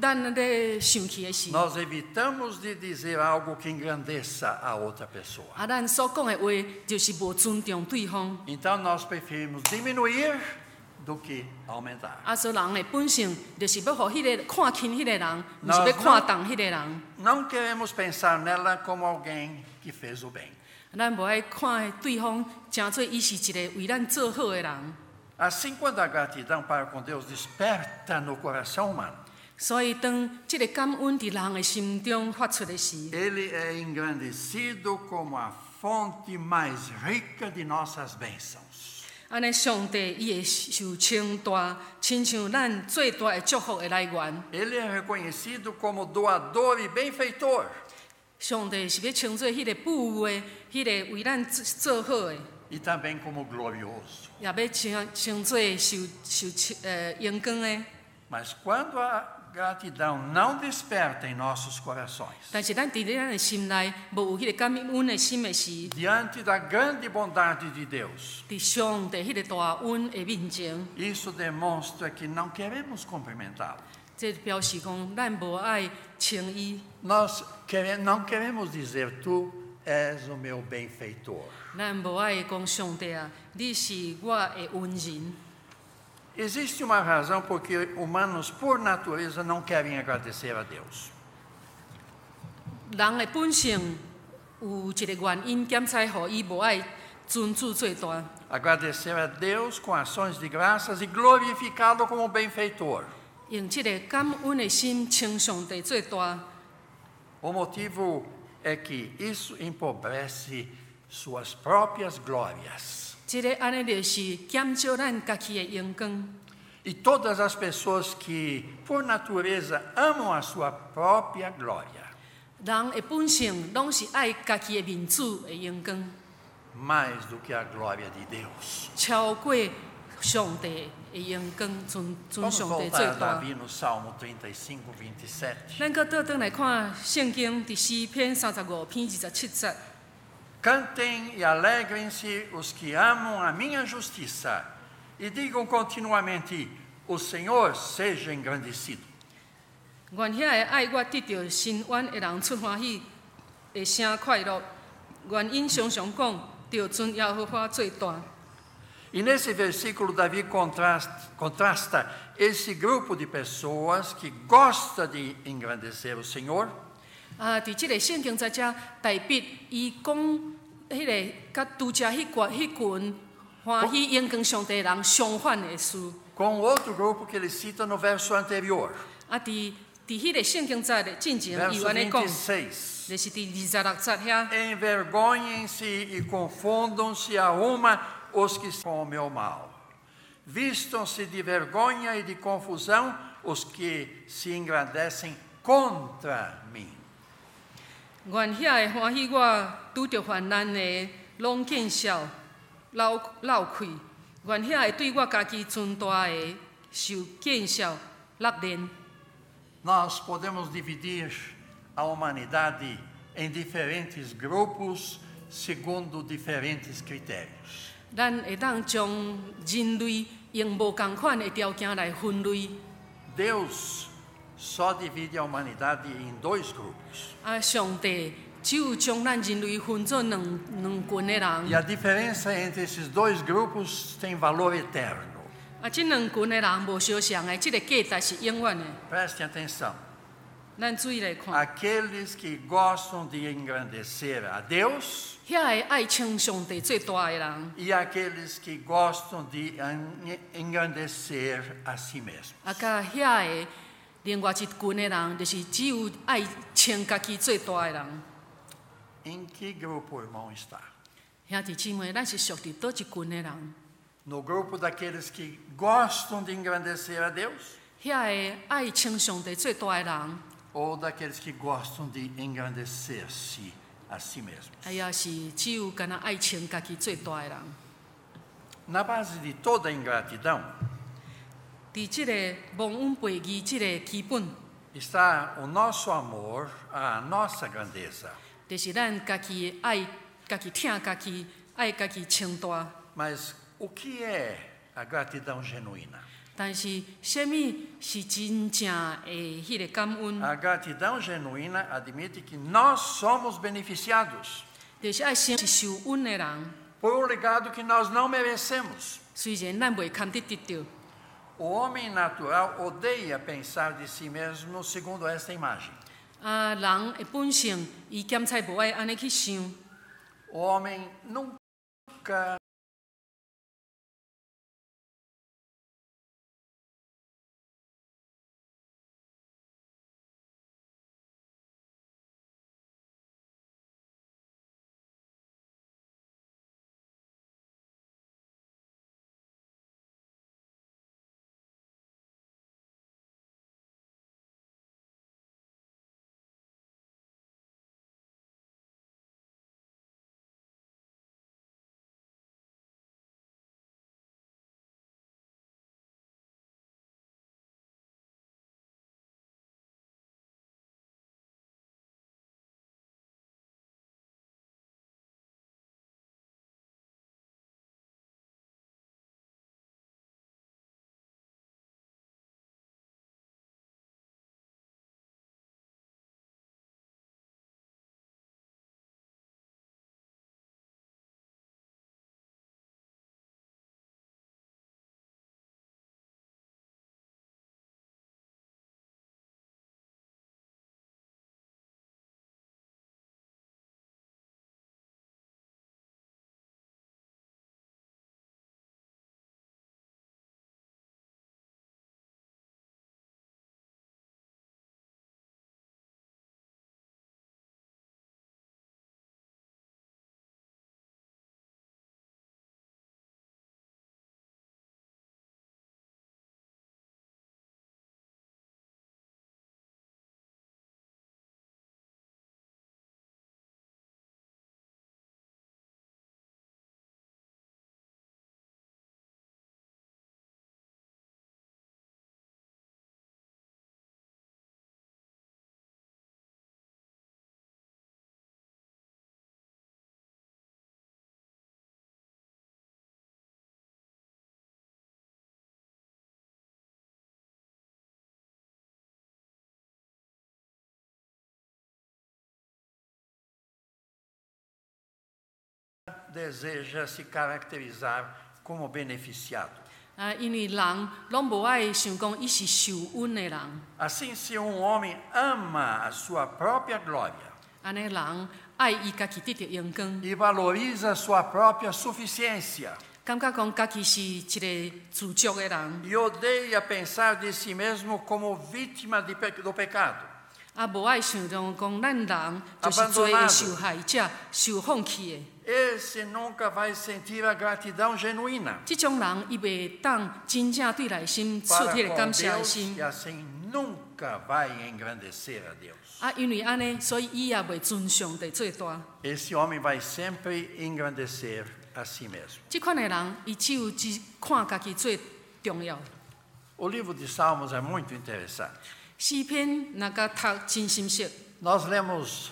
J: 咱咧生气的时，
I: nós evitamos de dizer algo que engrandeça a outra pessoa.
J: 啊，咱所讲的话就是无尊重对方，
I: Então nós preferimos diminuir do que aumentar.
J: 啊，所以人的本性就是要互迄、个看轻迄个人，毋是
I: Nós
J: 要看重迄个人，
I: Não queremos pensar nela como alguém que fez o bem.
J: 咱无爱看对方诚做伊是一个为咱做好的人。
I: Assim, quando a gratidão para com Deus desperta no coração humano,
J: 所以当即个感恩伫人的心中发出的时，
I: ele é engrandecido como a fonte mais rica de nossas bênçãos.
J: 安尼上帝伊会受称大，亲像咱最大的祝福的来源。
I: Ele é reconhecido como doador e benfeitor.
J: 上帝是要称作迄个富的、迄、个为咱做做好的
I: ，e também como glorioso.
J: 也要称称作受受呃阳光的。
I: Mas quando a gratidão não desperta em nossos corações. Diante da grande bondade de Deus. Isso demonstra que não queremos cumprimentá-lo. Nós queremos, não queremos dizer tu és o meu benfeitor. Existe uma razão porque humanos, por natureza, não querem agradecer a Deus.
J: 人的本性有一个原因，检测互伊无爱尊主最大，
I: Agradecer a Deus com ações de graças e glorificá-lo como benfeitor.
J: 用即个感恩的心称上帝最大。
I: O motivo é que isso empobrece suas próprias glórias.
J: 即、个安尼就是减少咱家己的荣光。
I: E todas as pessoas que, por natureza, amam a sua própria glória,
J: 人的本性拢是爱家己的面子的荣光
I: ，mais do que a glória de Deus.
J: 超过上帝的荣光，尊尊上帝最
I: voltar a
J: 大。
I: Davi no Salmo 35, 27.
J: 咱搁倒转来看圣经第四篇三十五篇二十七节。
I: Cantem e alegrem-se os que amam a minha justiça, e digam continuamente: O Senhor seja engrandecido.
J: 愿遐个爱我得到新愿的人出欢喜的声快乐，愿因常常讲，着尊耶和华最大。
I: E nesse versículo, Davi contrasta, contrasta esse grupo de pessoas que gosta de engrandecer o Senhor
J: 啊，伫即个圣经在遮，大笔伊讲， 迄、个甲拄则迄群迄群欢喜应光上帝的人相反的事。
I: com outro grupo que ele cita no verso anterior,
J: 啊，伫伫迄个圣经在的进前，伊
I: verso
J: 有安尼讲，
I: 26.
J: 就是伫二十六节遐。
I: Envergonhem-se e confundam-se a uma os que com o meu mal. Vistam-se de vergonha e de confusão os que se engrandecem contra mim.
J: 愿遐个欢喜我 拄着患难的，拢见笑流流气；愿遐个对我家己尊大的，受见笑落怜。
I: Nós podemos dividir a humanidade em diferentes grupos segundo diferentes critérios.
J: 咱会当将人类用无共款的条件来分类。
I: Deus só divide a humanidade em dois grupos.
J: 啊，上帝只有将咱人类分作两两群的
I: E
J: 人。
I: a diferença entre esses dois grupos tem valor eterno.
J: 啊，即两群的人无相像的，即、个价值是永远的。
I: Preste atenção.
J: 咱注意来看
I: ，Aqueles que gostam de engrandecer a Deus
J: 遐个爱称上帝最大的人
I: ，e aqueles que gostam de en- engrandecer a si mesmos.
J: 啊，甲遐个另外一群的人，就是只有爱称家己最大的人。
I: em que grupo o irmão está? No grupo daqueles que gostam de engrandecer a Deus? Ou daqueles que gostam de engrandecer-se a si mesmos? Na base de toda ingratidão, está o nosso amor à nossa grandeza
J: 就是咱家己的爱家己疼家己，爱家己称大。
I: Mas o que é a gratidão genuína?
J: 但是，什么是真正的迄个感恩？
I: A gratidão genuína admite que nós somos beneficiados
J: 就是爱先是受恩的人，
I: por um legado que nós não merecemos.
J: 虽然咱袂堪得得到。
I: O homem natural odeia pensar de si mesmo segundo esta imagem.
J: 啊，人的本性，伊检测无爱安尼去想。
I: 我们弄个 deseja se caracterizar como beneficiado. Assim, se um homem ama a sua própria glória e valoriza a sua própria suficiência, e odeia pensar de si mesmo como vítima de, do pecado.
J: Abandonado 无爱想着讲咱人就是罪的受害者、受放弃的。
I: esse nunca vai sentir a gratidão genuína
J: 即种人，伊袂当真正对内心出
I: para
J: 迄个
I: com
J: 感谢的
I: Deus
J: 心
I: e，assim nunca vai engrandecer a Deus.
J: 啊，因为安尼，所以伊也袂尊上帝最大。
I: Esse homem vai sempre engrandecer a si mesmo.
J: 即款的人，伊只有只看家己最重要。
I: O livro de Salmos é muito interessante.
J: 诗篇若甲读真心实，
I: Nós lemos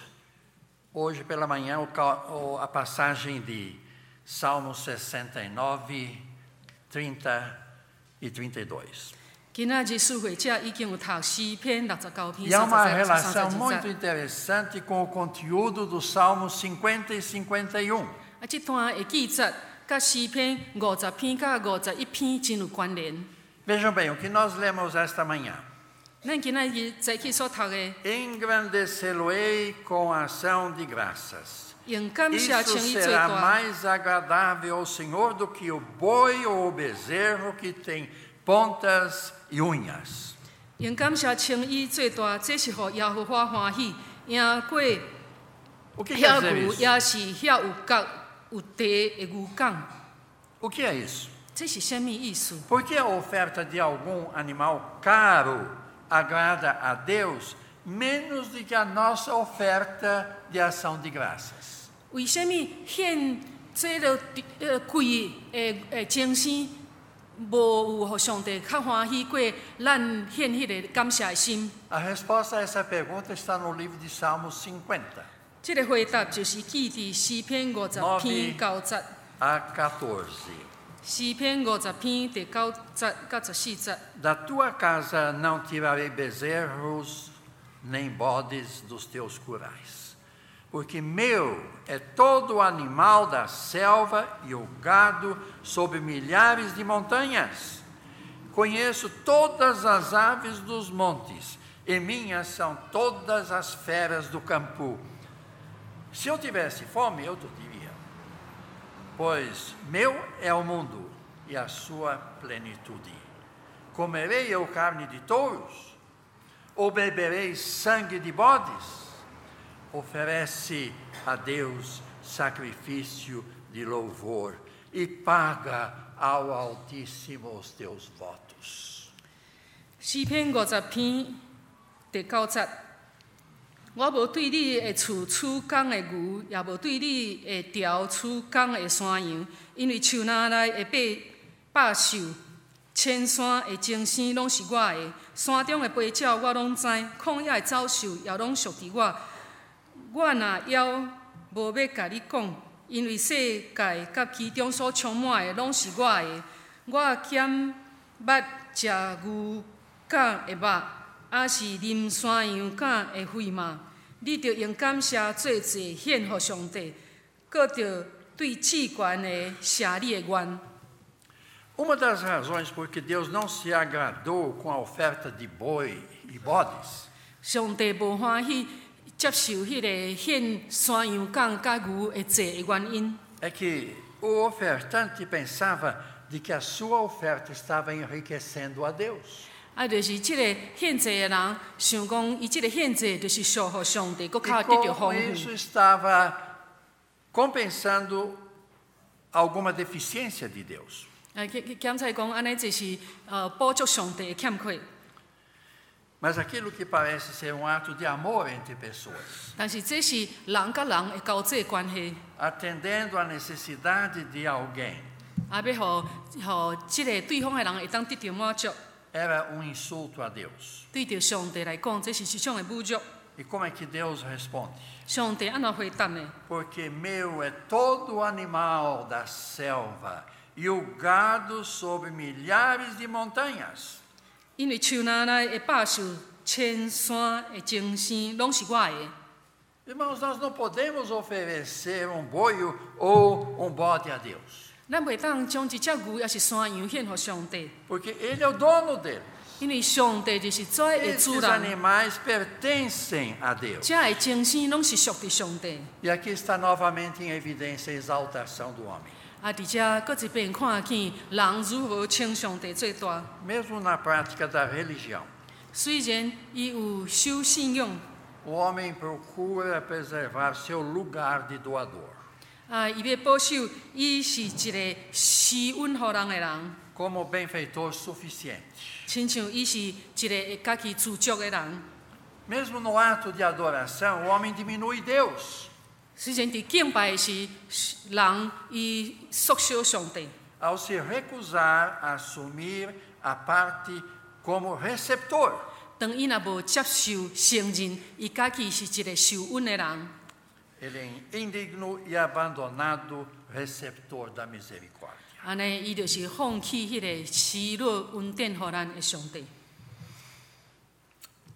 I: hoje pela manhã o ca- o- a passagem de Salmos 69, 30 e 32.
J: 今仔日书会者已经有读诗篇六十九篇
I: E há uma
J: 三十
I: relação
J: 三
I: muito
J: 十节。
I: interessante com o conteúdo do Salmos 50 e 51.
J: 啊，即段的记载甲诗篇五十篇甲五十一篇真有关联。
I: Vejam bem, o que nós lemos esta manhã.
J: 咱今仔日早起所读的，
I: Engrandecê-lo-ei com ação de graças.
J: 用感谢
I: Isso
J: 情意最
I: será
J: 大，
I: mais agradável ao Senhor do que o boi ou o bezerro que tem pontas e unhas.
J: 用感谢情意最大，这是互耶和华欢喜，赢过
I: O que quer
J: 遐
I: dizer
J: 牛，
I: isso?
J: 也是遐有角有地的牛港。
I: O que é isso?
J: 这是什么意思？
I: Por que a oferta de algum animal caro agrada a Deus menos do que a nossa oferta de ação de graças?
J: 为什么献这个呃贵的的精神，无有互上帝较欢喜过咱献迄个感谢的心？
I: A resposta a essa pergunta está no livro de Salmos 50,
J: 这个回答就是记伫诗篇五十篇九节，
I: a 14.
J: 诗篇五十篇第九节到十四节。
I: Da tua casa não tirarei bezerros nem bodes dos teus curais, porque meu é todo o animal da selva e o gado sobre milhares de montanhas. Conheço todas as aves dos montes, e minhas são todas as feras do campo. Se eu tivesse fome, eu te diria, pois meu é o mundo e a sua plenitude. Comerei eu carne de touros? Ou beberei sangue de bodes? Oferece a Deus sacrifício de louvor e paga ao Altíssimo os teus votos.
J: 시편 我无对你的厝取工的牛，也无对你的条取工的山羊，因为树林内的百百兽、千山的精星拢是我的，山中的飞鸟我拢知，旷野的走兽也拢属于我。我若要无要甲你讲，因为世界甲其中所充满的拢是我的。我减捌食牛肝的肉，还是啉山羊肝的血嘛？你着用感谢做祭献互上帝，搁着对至悬的谢你的愿。
I: Uma das razões por que Deus não se agradou com a oferta de boi e bodes
J: 上帝无欢喜接受迄个献山羊肝甲牛的祭的原因，
I: é que o ofertante pensava de que a sua oferta estava enriquecendo a Deus.
J: 啊，就是即个献祭的人想讲，伊即个献祭就是祝福上帝，搁
I: E
J: 较得着
I: com
J: 丰
I: isso
J: 富。
I: estava compensando alguma deficiência de Deus.
J: 啊，检检查讲，安尼就是呃补足上帝的欠缺。
I: Mas aquilo que parece ser um ato de amor entre pessoas,
J: 但是这是人甲人的交际关系，
I: atendendo à necessidade de alguém,
J: 啊，要互互即个对方的人会当得到满足。
I: era um insulto a Deus.
J: 对着上帝来讲，这是一种的侮辱。
I: E como é que Deus responde?
J: 上帝安怎回答呢？
I: Porque meu é todo o animal da selva e o gado sobre milhares de montanhas.
J: 因为树林内的百兽、千山的精星拢是我的。
I: Irmãos, nós não podemos oferecer um boi ou um bode a Deus,
J: 咱袂当将一只牛也是山羊献互上帝，
I: porque Ele é o dono dele.
J: 因为上帝就是遮的主
I: Esses
J: 人，
I: animais pertencem a Deus.
J: 遮的精神拢是属伫上帝。
I: E aqui está novamente em evidência a exaltação do homem.
J: 啊，伫遮搁一遍看见人如何称上帝最大。
I: Mesmo na prática da religião,
J: 虽然伊有守信仰，
I: o homem procura preservar seu lugar de doador.
J: 啊，伊要保守，伊是一个施恩互人的人，
I: como benfeitor suficiente.
J: 亲像伊是一个会家己自足的人。
I: Mesmo no ato de adoração, o homem diminui Deus.
J: 虽然伫敬拜的时，人伊缩小上帝，
I: ao se recusar a assumir a parte como receptor.
J: 当伊若无接受承认伊家己是一个受恩的人，
I: Ele é indigno e abandonado receptor da misericórdia.
J: 安尼伊就是放弃迄个施乐恩典互咱的上帝。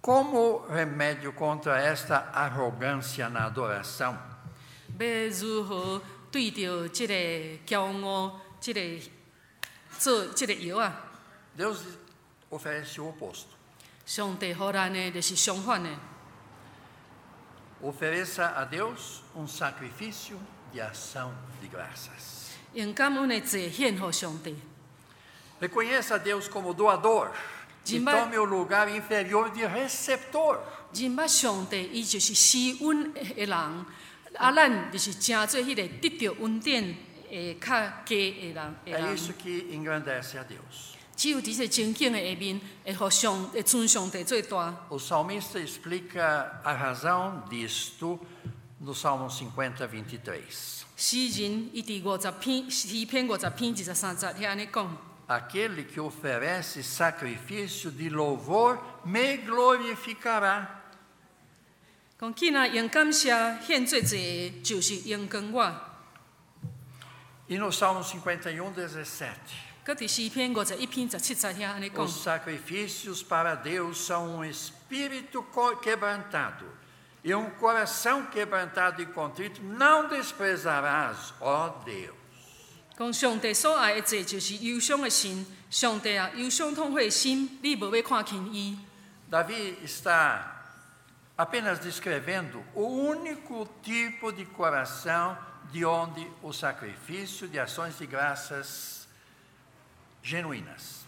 I: Como remédio contra esta arrogância na adoração,
J: 要如何对着即个骄傲、即、个做即个药啊？
I: Deus oferece o oposto.
J: 上帝互咱的就是相反的，
I: Ofereça a Deus um sacrifício de ação de graças.
J: 用感恩的祭献互上帝。
I: Reconheça a Deus como doador e
J: Jimba-
I: tome o lugar inferior de receptor.
J: 认捌上帝，伊就是施恩的人，啊，咱就是正做迄个得到恩典的较低的人。的
I: É
J: 人
I: isso que engrandece a Deus.
J: 只有伫这情景的下面，会互上会尊上帝最大。
I: O salmista explica a razão disto no Salmo 50, 23.
J: 诗人伊伫五十篇诗篇五十篇二十三节遐安尼讲。
I: Aquele que oferece sacrifício de louvor me glorificará.
J: 讲囡仔用感谢献做祭的，就是用光我。
I: E no Salmo 51, 17.
J: 搁伫诗篇五十一篇十七节遐安尼讲
I: Os，sacrifícios para Deus são um espírito co- quebrantado e um coração quebrantado e contrito não desprezarás, ó Deus.
J: 讲上帝所爱的祭就是忧伤的心。上帝啊，忧伤痛悔的心，你无要看轻伊。
I: Davi está apenas descrevendo o único tipo de coração de onde o sacrifício de ações de graças genuínas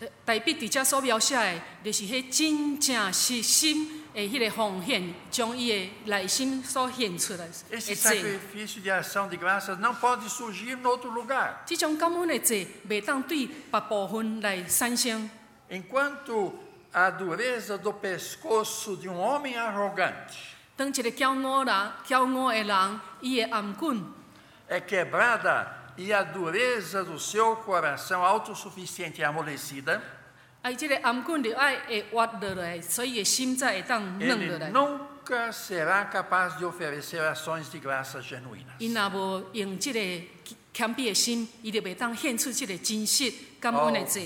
J: 呃大笔伫遮所描写的，就是迄真正实心的迄个奉献，将伊的内心所献出来的
I: Esse
J: 祭。
I: sacrifício de ação de graças não pode surgir em outro lugar.
J: 即种感恩的祭，袂当对别部分来产生。
I: Enquanto a dureza do pescoço de um homem arrogante
J: 当一个骄傲人、骄傲的人，伊的颔棍
I: é quebrada e a dureza do seu coração autossuficiente e amolecida, ele nunca será capaz de oferecer ações de graça genuínas.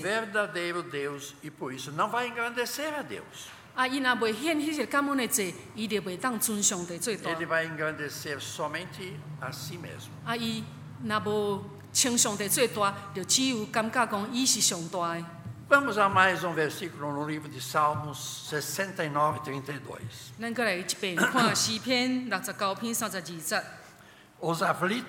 I: Ao
J: oh,
I: verdadeiro Deus e por isso não vai engrandecer a Deus. Ele vai engrandecer somente a si mesmo.
J: 啊，伊若无称上帝最大，就只有感觉讲伊是上大的。
I: Vamos a mais um versículo no livro de Salmos 69, 32.
J: 咱过来一遍看诗篇六十九篇三十二节。
I: Os aflitos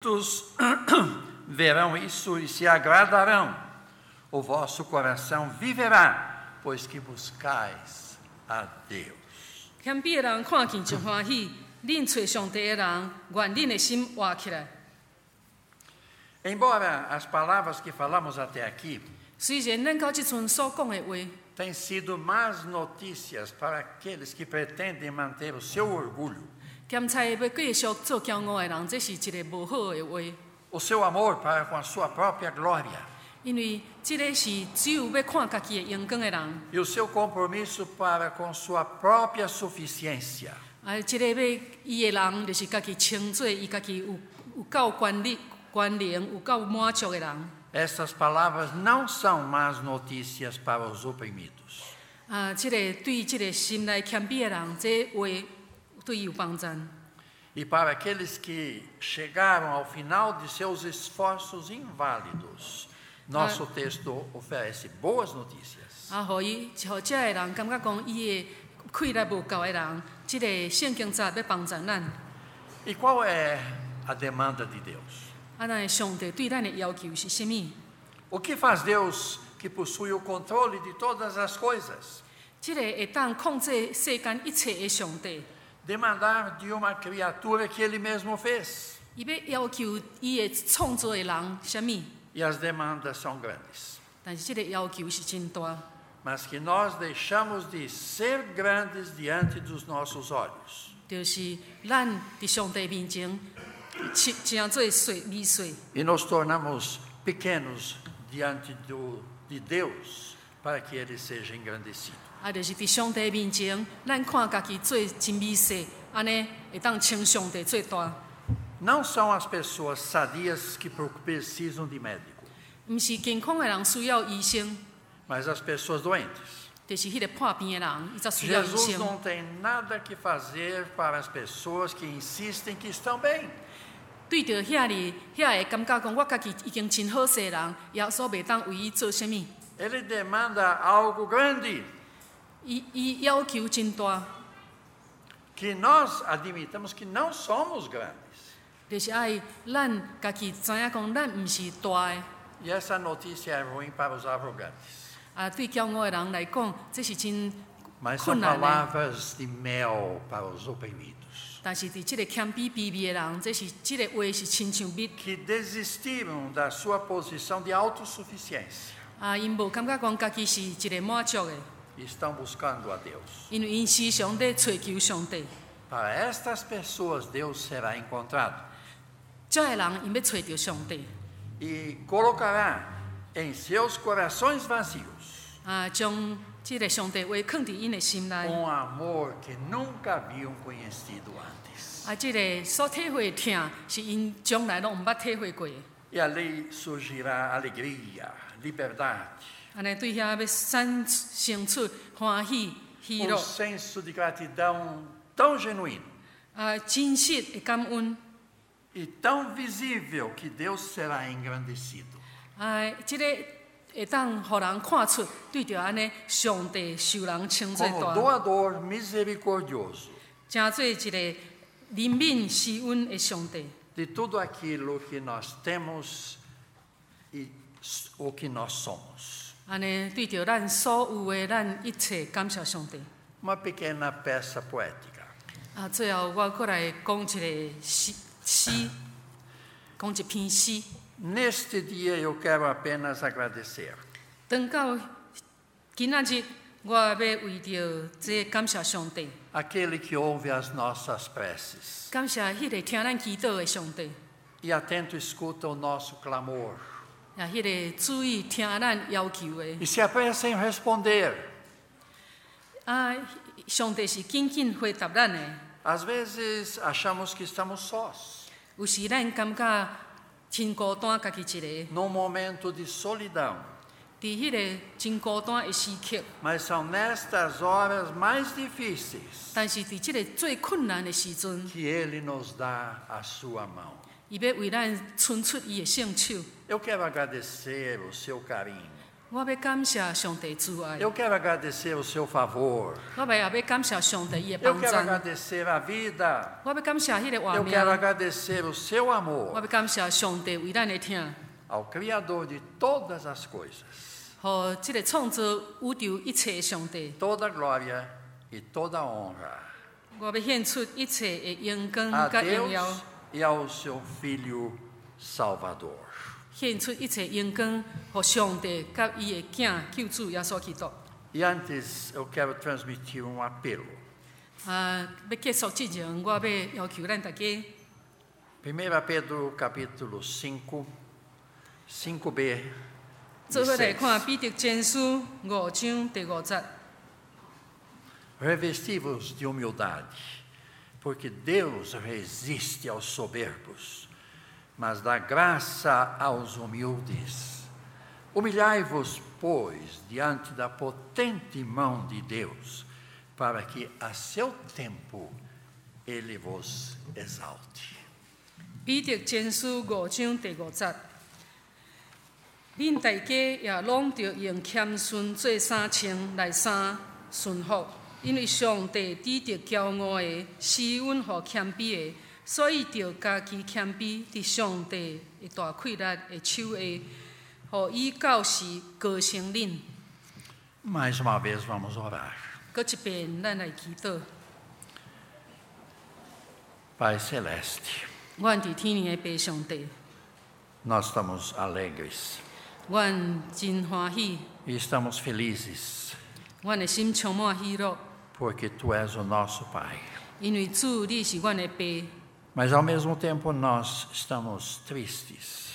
I: Todos verão isso e se agradarão. O vosso coração viverá, pois que buscais a Deus.
J: 谦卑的人看见就欢喜，恁找上帝的人，愿恁的心活起来。
I: Embora as palavras que falamos até aqui
J: 虽然咱到即阵所讲的话，
I: têm sido más notícias para aqueles que pretendem manter o seu orgulho,
J: 检查要继续做骄傲的人，这是一个无好的话，
I: o seu amor para com a sua própria glória
J: 因为即个是只有要看家己的阳光的人，
I: e o seu compromisso para com sua própria suficiência.
J: 啊，即个要伊的人就是家己称做伊家己有有够管理、关联、有够满足的人。
I: Essas palavras não são más notícias para os oprimidos.
J: 啊，即、个对即个心内谦卑的人，这话 对伊有帮助。
I: E para aqueles que chegaram ao final de seus esforços inválidos, nosso texto oferece boas notícias.
J: 啊，互伊，互遮个人感觉讲伊的气力无够的人，即、个圣经则要帮助咱。
I: E qual é a demanda de Deus?
J: 啊，咱的上帝对咱的要求是甚物？
I: O que faz Deus que possui o controle de todas as coisas?
J: 即、个会当控制世间一切的上帝，
I: demandar de uma criatura que ele mesmo fez. E as demandas são grandes. Mas que nós deixamos de ser grandes diante dos nossos olhos. E nos tornamos pequenos diante do, de Deus para que ele seja engrandecido.
J: 啊，就是伫上帝面前，咱看家己做真米细，安尼会当称上帝最大。
I: Não são as pessoas sadias que pro- precisam de médico,
J: 毋是健康的人需要医生，
I: mas as pessoas doentes.
J: 就是迄个破病的人，伊才需要医
I: Jesus
J: 生。
I: não tem nada que fazer para as pessoas que insistem que estão bem.
J: 对着遐里遐会感觉讲，我家己已经真好势的人，耶稣袂当为伊做啥物？
I: Ele demanda algo grande,
J: 伊伊要求真大，
I: que nós admitamos que não somos grandes.
J: 就是爱咱家己知影讲，咱毋是大的。
I: E essa notícia é ruim para os arrogantes.
J: 啊，对骄傲的人来讲，这是真
I: Mas são
J: 困难的。
I: palavras de mel para os oprimidos,
J: 但是伫即个谦卑卑微的人，这是即、个话是亲像蜜。
I: que desistiram da sua posição de autossuficiência
J: 啊，因无感觉讲家己是一个满足的，
I: e estão buscando a Deus.
J: 因为因时常在找求上帝。
I: Para estas pessoas, Deus será encontrado
J: 这个人因要找着上帝，
I: e colocará em seus corações vazios
J: 啊，将即个上帝话放伫因的心内。
I: um amor que nunca haviam conhecido antes.
J: 啊，即、个所体会的疼，是因从来拢毋捌体会过的。
I: E ali surgirá alegria, liberdade,
J: 安尼对遐要产生出欢喜、喜
I: um
J: 乐，
I: senso de gratidão tão genuíno
J: 啊，真实的感恩，
I: e tão visível que Deus será engrandecido.
J: 啊，即、个会当互人看出，对着安尼上帝受人称作
I: Como
J: 大，
I: doador misericordioso
J: 真做一个怜悯施恩的上帝。
I: de tudo aquilo que nós temos e s- o que nós somos.
J: 安尼对着咱所有的咱一切感谢上帝。
I: Uma pequena peça poética.
J: 啊，最后我过来讲一个诗诗，讲一篇诗。
I: Neste dia eu quero apenas agradecer
J: 等到今仔日，我要为着这感谢上帝，
I: aquele que ouve as nossas preces
J: 感谢迄个听咱祈祷的上帝，
I: e atento escuta o nosso clamor
J: 也 迄个注意听咱要求的。
I: e se apressa em responder.
J: 啊，上帝是紧紧回答咱的。
I: Às vezes achamos que estamos sós,
J: 有时咱感觉真孤单，家己一个，
I: num momento de solidão.
J: 伫迄个真孤单的时刻。
I: Mas são nestas horas mais difíceis
J: 但是伫即个最困难的时阵，
I: que Ele nos dá a sua mão.
J: 伊要为咱伸出伊的圣手。
I: Eu quero agradecer o seu carinho,
J: 我要感谢上帝慈爱，
I: Eu quero agradecer o seu favor.
J: 我咪也要感谢上帝伊嘅
I: Eu
J: 帮
I: quero
J: 助，
I: agradecer a vida.
J: 我要感谢迄个画
I: Eu
J: 面，
I: quero
J: 我
I: agradecer o seu amor
J: 要感谢上帝为咱嘅听，
I: ao Criador de todas as coisas.
J: 互即个创造宇宙一切嘅上帝，
I: Toda glória e toda honra
J: 我要献出一切嘅荣光
I: a
J: 甲荣
I: Deus
J: 耀，
I: e ao seu Filho Salvador.
J: 献出一切荣光，互上帝甲伊嘅囝救主耶稣基督。
I: E antes eu quero transmitir um apelo.
J: 啊，要结束之前，我要要求咱大家，
I: 1 Pedro capítulo 5, 5b.
J: 做伙来
I: e
J: 看
I: 6.
J: 彼得前书五章第五节。
I: Revesti-vos de humildade, porque Deus resiste aos soberbos, mas dá graça aos humildes. Humilhai-vos, pois, diante da potente mão de Deus, para que a seu tempo ele vos exalte.
J: 彼得前书五章第五节，恁大家也拢着用谦逊做衫穿来衫顺服， 因为上帝指着骄傲的，施恩互谦卑的，所以着家己谦卑，伫上帝的大气力的手下，互伊教示高升恁。
I: Mais uma vez vamos orar.
J: 搁一遍，咱来祈祷，
I: Pai Celeste,
J: 阮伫天年的爸上帝，
I: nós estamos alegres
J: 阮真欢喜，
I: e estamos felizes,
J: 阮的心充满喜乐。
I: porque tu és o nosso Pai. Mas ao mesmo tempo nós estamos tristes.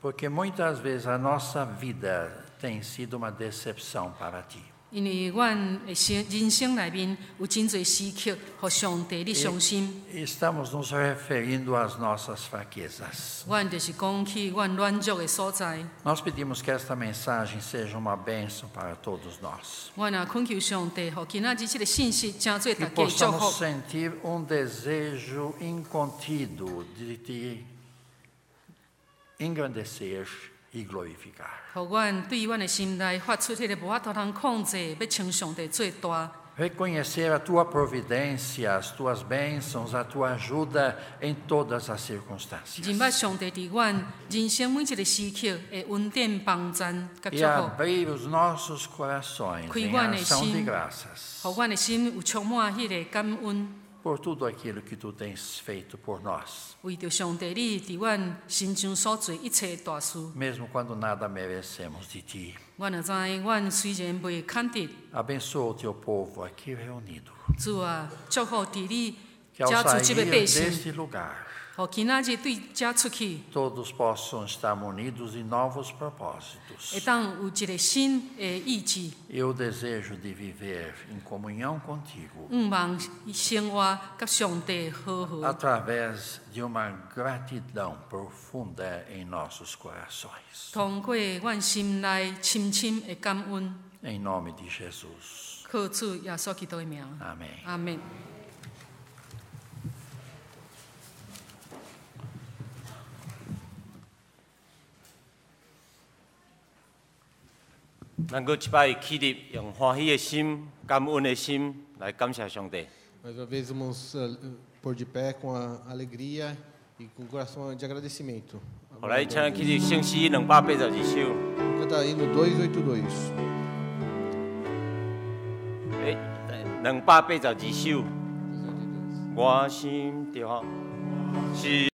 I: Porque porque muitas vezes a nossa vida tem sido uma decepção para ti.
J: 因为阮的生人生内面有真侪时刻，互上帝你伤心。
I: E estamos nos referindo às nossas fraquezas.
J: 阮就是讲起阮软弱的所在，
I: Nós pedimos que esta mensagem seja uma bênção para todos nós.
J: 阮也恳求上帝，互今仔日即个信息真做
I: Que
J: 大家的祝
I: possamos
J: 福，
I: sentir um desejo incontido de te engrandecer e glorificar.
J: 互阮对阮的心内发出迄个无法度通控制，要称上帝最大。
I: Reconhecer a tua providência, as tuas bênçãos, a tua ajuda em todas as
J: 认
I: circunstâncias.
J: 捌上帝伫阮人生每一个时刻的恩典帮赞甲
I: E
J: 祝福。
I: abrir os nossos corações em
J: Cuidar
I: ação de
J: sim.
I: graças
J: 互阮的心有充满迄个感恩，
I: por tudo aquilo que tu tens feito por nós. Mesmo quando nada merecemos de ti. Abençoa o teu povo aqui reunido. Que ao sair deste lugar, Todos possam estar munidos em novos propósitos. Eu desejo de viver em comunhão contigo. Através de uma gratidão profunda em nossos corações. Em nome de Jesus. Amém.
J: Amém.
F: 咱搁一摆起立，用欢喜的心、感恩的心来感谢上帝。
D: Mais uma vez vamos uh, pôr de pé com a alegria e com o coração de agradecimento.
F: 后来请起立圣诗两百八十二首，
D: Canta hino 282.
F: 诶，两百八十二首。我心中是。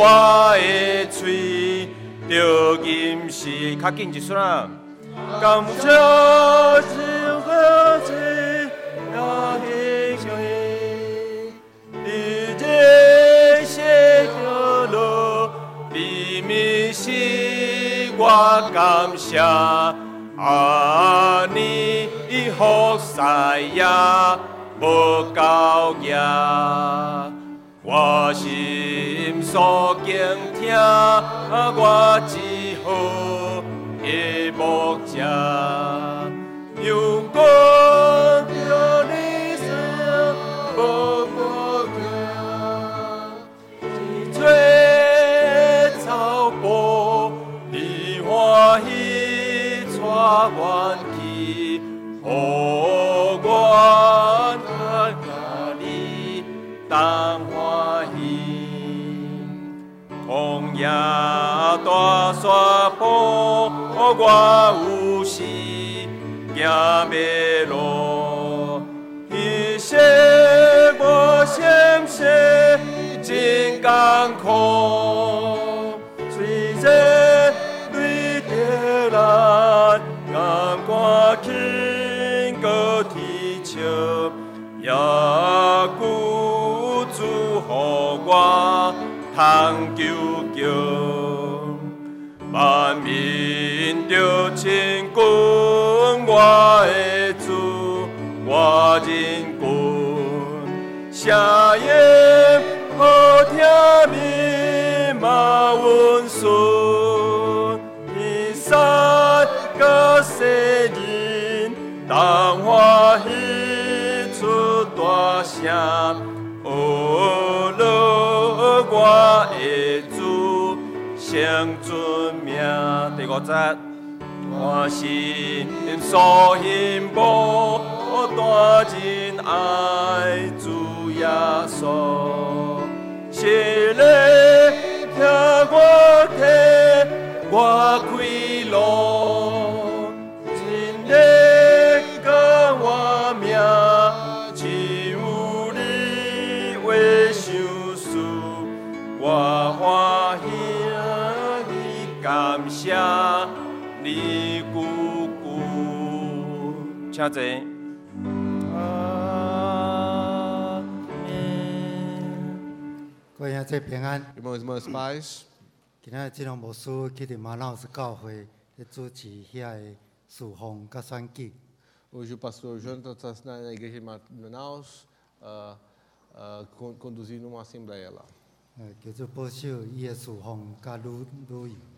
F: 我的嘴着吟诗，较紧一撮啊！感谢上好子呀喜喜，你这些着路，秘密是我感谢。啊，你福赛呀，无够夜，我心所敬听，我只好的目者，有光着你声，无我行，吹草坡，你欢喜。我大山坡，我有时行袂路，迄些我心事真艰苦，虽然对着咱。甘愿轻个提笑，也鼓主予我通救救。 万民着亲近我的主，我人君，声音好听密嘛温顺，一山。个世人，当欢喜出大声，哦，乐我的，成尊名。第五节，我心所幸福，大人爱主耶稣，是咧听我听，我开路。真甲感谢你姑姑，请坐。阿
K: 各位这平安
D: ，Irmãos e irmãs, paz.
K: 今仔这种牧师去伫马老师教会咧主持遐个侍奉甲选举
D: ，Hoje o pastor Jonathan está na igreja de Manaus, ah, ah, con- conduzindo uma assembleia lá.
K: 呃，叫做保守伊个侍奉甲旅旅游。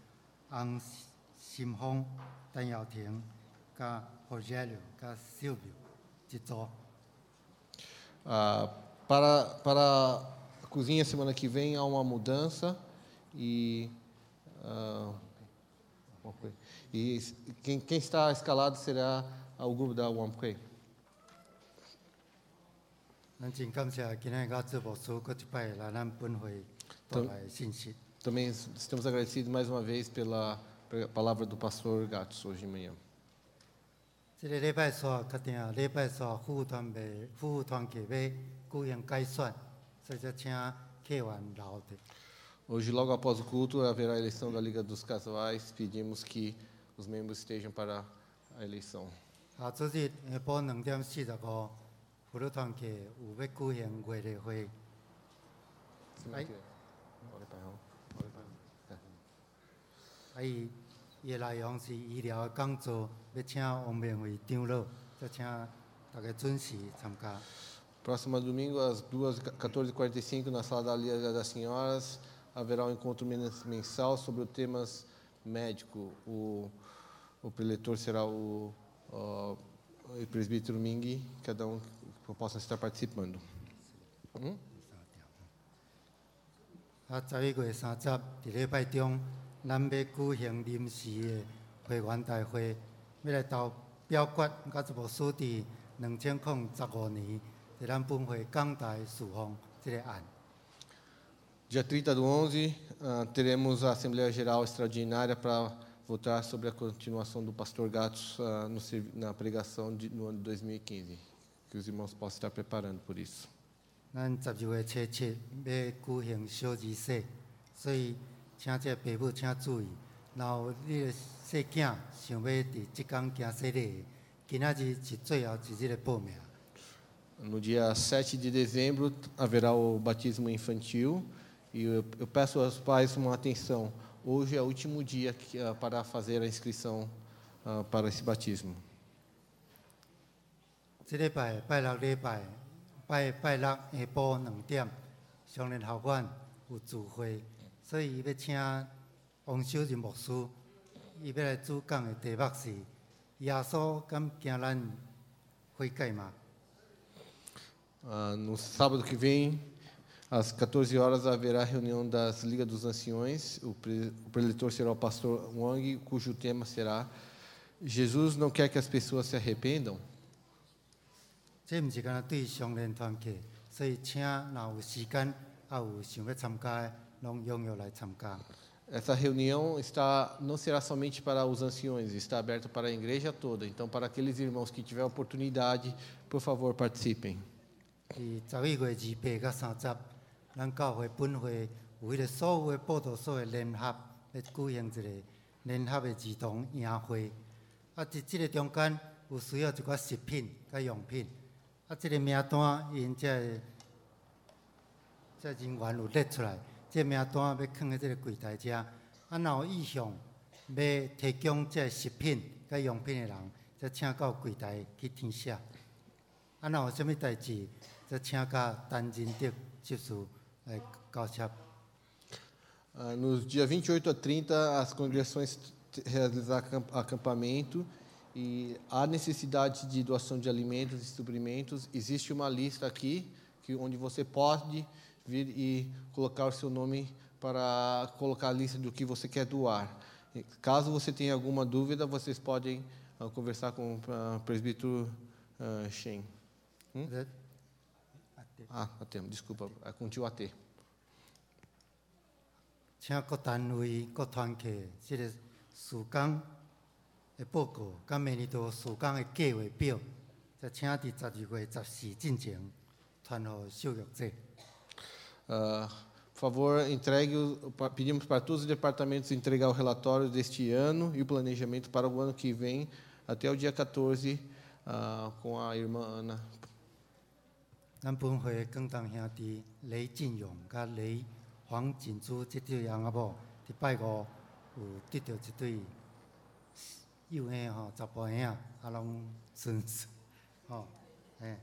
K: 安、陈俊廷、洪新峰、陈耀廷、甲何家良、甲小苗即组。
D: Ah, para, para a cozinha semana que vem há uma mudança e ah, ok. e quem, quem está escalado será o grupo da Wamkway.
K: 咱真感谢今日甲做牧师搁一摆来咱本会带来信息。
D: Também estamos agradecidos mais uma vez pela, pela palavra do pastor Gatos hoje de manhã.
K: 即个礼拜三确定礼拜三副团袂副团契要举行改选，所以才请客员留着。
D: Hoje, logo após o culto, haverá a eleição da Liga dos Casais. Pedimos que os membros estejam para a eleição.
K: 下主日下晡两点四十五，妇女团契有要举行月例会，
D: Semana
K: 啊伊伊的内容是医疗的讲座，要请王明慧长老，再请大家准时参加。
D: Próximo domingo, às 14h45, na Sala da Liga das Senhoras, haverá um encontro men- mensal sobre os temas médicos. O, o preletor será o, ó, o presbítero Ming, cada um que possa estar participando. Hum?
K: 啊，十一月三十，伫礼拜中， 咱要举行临时的会员大会，要来投表决甲一部署伫两千零十五年，伫咱本会港台释放即个案。
D: Dia 30 do 11, ah, teremos a Assembleia Geral Extraordinária para votar sobre a continuação do Pastor Gatos ah, no servi- na pregação de, no ano de 2015. Que os irmãos possam estar preparando por isso.
K: 咱十二月初七要举行小仪式，所以 请这爸母请注意。然后你的细囝想要伫即工行洗礼，今仔日是最后一日的报名。
D: No dia 7 de dezembro haverá o batismo infantil e eu, eu peço aos pais uma atenção. Hoje é o último dia que, ah, para fazer a inscrição ah, para esse batismo.
K: 即礼拜拜六礼拜，拜拜六下晡两点，上联校院有聚会， 所以伊要请王守仁牧师，伊要来主讲的题目是耶稣敢惊咱悔改吗？
D: Ah, no sábado que vem, às 14 horas, haverá a reunião das Ligas dos Anciões. O, pre, o preletor será o pastor Wang, cujo tema será Jesus não quer que as pessoas se arrependam.
K: 这毋是干那对上联团契，所以请若有时间，也有想要参加的，拢踊跃来参加。
D: Essa reunião está não será somente para os anciões, está aberta para a igreja toda. Então, para aqueles irmãos que tiverem oportunidade, por favor, participem.
K: 伫十一月二八到三十，咱教会本会有迄个所有的报道所的联合，要举行一个联合的儿童营会。啊，伫即个中间有需要一寡食品甲用品。啊，即个名单因这个这人员有列出来， 这名单要放喺即个柜台遮。啊，若有意向要提供这食品甲用品的人，则请到柜台去填写。啊，若有啥物代志，则请甲陈仁德执事来交接。
D: Ah, Nos dias 28 a 30, as congregações t- realizar acamp- acampamento e há necessidade de doação de alimentos e suprimentos. Existe uma lista aqui que onde você pode vir e colocar o seu nome para colocar a lista do que você quer doar. E Caso você tenha alguma dúvida, vocês podem ah, conversar com o presbítero ah, Shen. Hum? Ah, até, desculpa, é com o tio AT.
K: 请各单位、各团体即个事工的报告，甲明年度事工的计划表，则请伫十二月十四进前传互受约者。
D: Ah, por favor, entregue, o- pa- pedimos para todos os departamentos entregar o relatório deste ano e o planejamento para o ano que vem, até o dia 14, ah, com a irmã Ana.
K: 咱本会广东兄弟雷进勇甲雷黄锦珠这对翁仔某，伫拜五有得到一对幼婴吼，查甫婴，啊拢顺顺吼，嘿。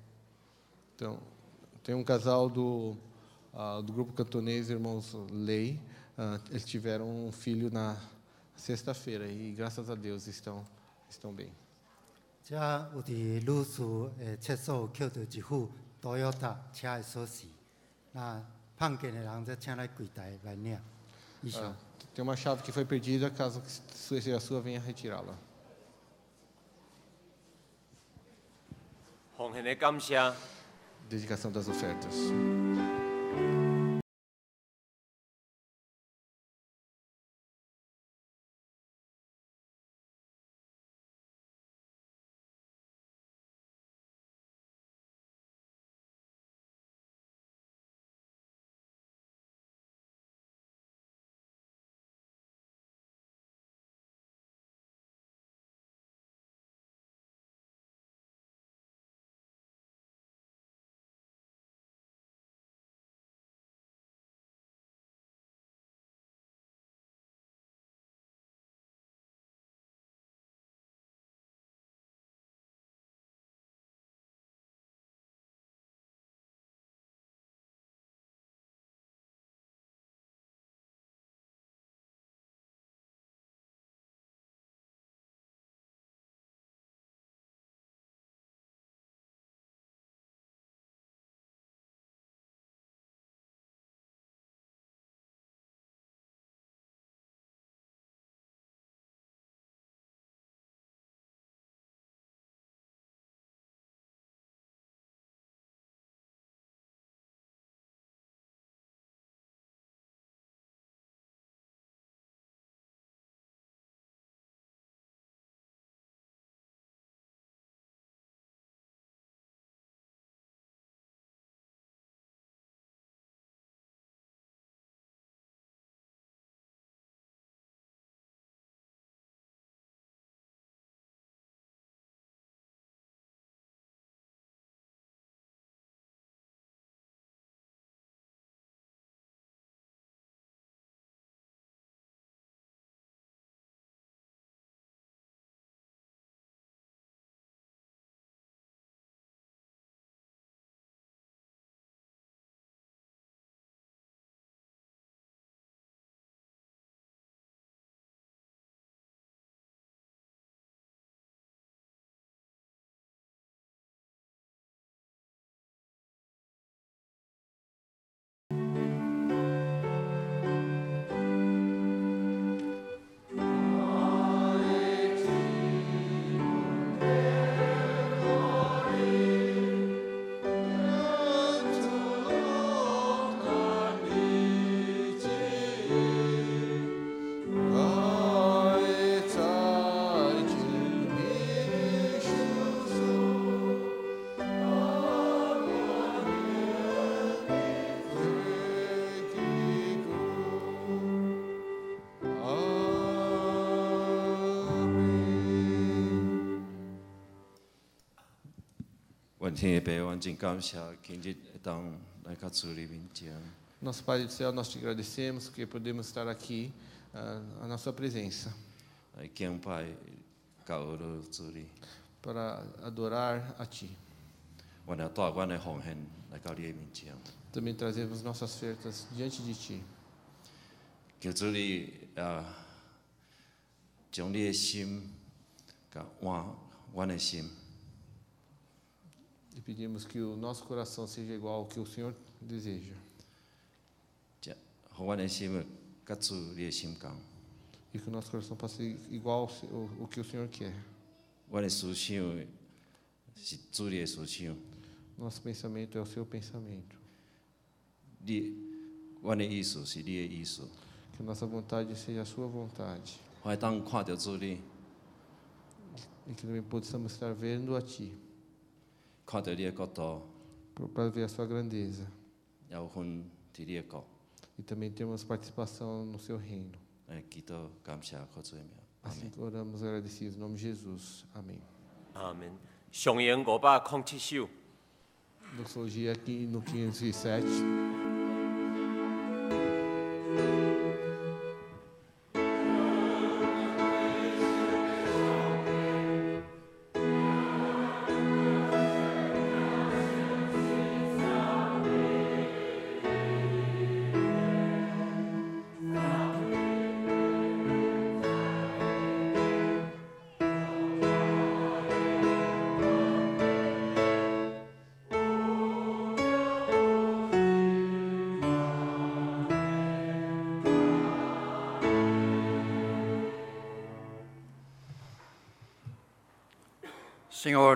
D: Então, tem um casal do, ah, do grupo cantonês Irmãos Lei, uh, eles tiveram um filho na sexta-feira e graças a Deus estão estão bem.
K: 자, 우리 루스의 채소 교도 지후 도요타 차에서시 나 판견에 랑자 채널 있다
D: 말이야.
K: 이쇼.
D: Tem uma chave que foi perdida, caso seja a sua, venha retirá-la. Dedicação das ofertas.
L: 愿天父，阮真感谢今日会当来到主你面前。
D: Nosso Pai do céu, nós te agradecemos que podemos estar aqui ah, na sua presença
L: 来敬拜教学了主你，
D: para adorar a Ti.
L: 阮也带阮的奉献来到你的面前，
D: Também trazemos nossas ofertas diante de Ti.
L: 求主你啊，将你的心甲换阮的心，
D: e pedimos que o nosso coração seja igual ao que o Senhor deseja. E que o nosso coração possa ser igual ao, ao que o Senhor quer. Nosso pensamento é o seu pensamento. Que nossa vontade seja a sua vontade. E que também possamos estar vendo a Ti para ver a sua grandeza.
L: 也有份伫你的国。
D: E também termos participação no seu reino.
L: 来祈祷感谢靠主的名，阿
D: Assim
L: 门。
D: que oramos agradecidos. Em nome de Jesus. Amém.
F: 阿门。上演五百零七首。
D: Doxologia aqui no 507.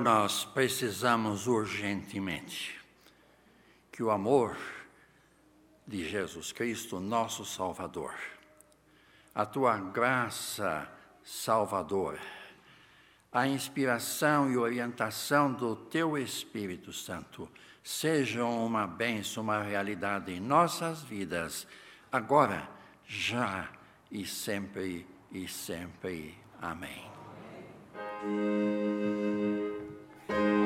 I: Nós precisamos urgentemente que o amor de Jesus Cristo, nosso Salvador, a tua graça salvadora, a inspiração e orientação do teu Espírito Santo sejam uma bênção, uma realidade em nossas vidas, agora, já e sempre e sempre. Amém. Thank you.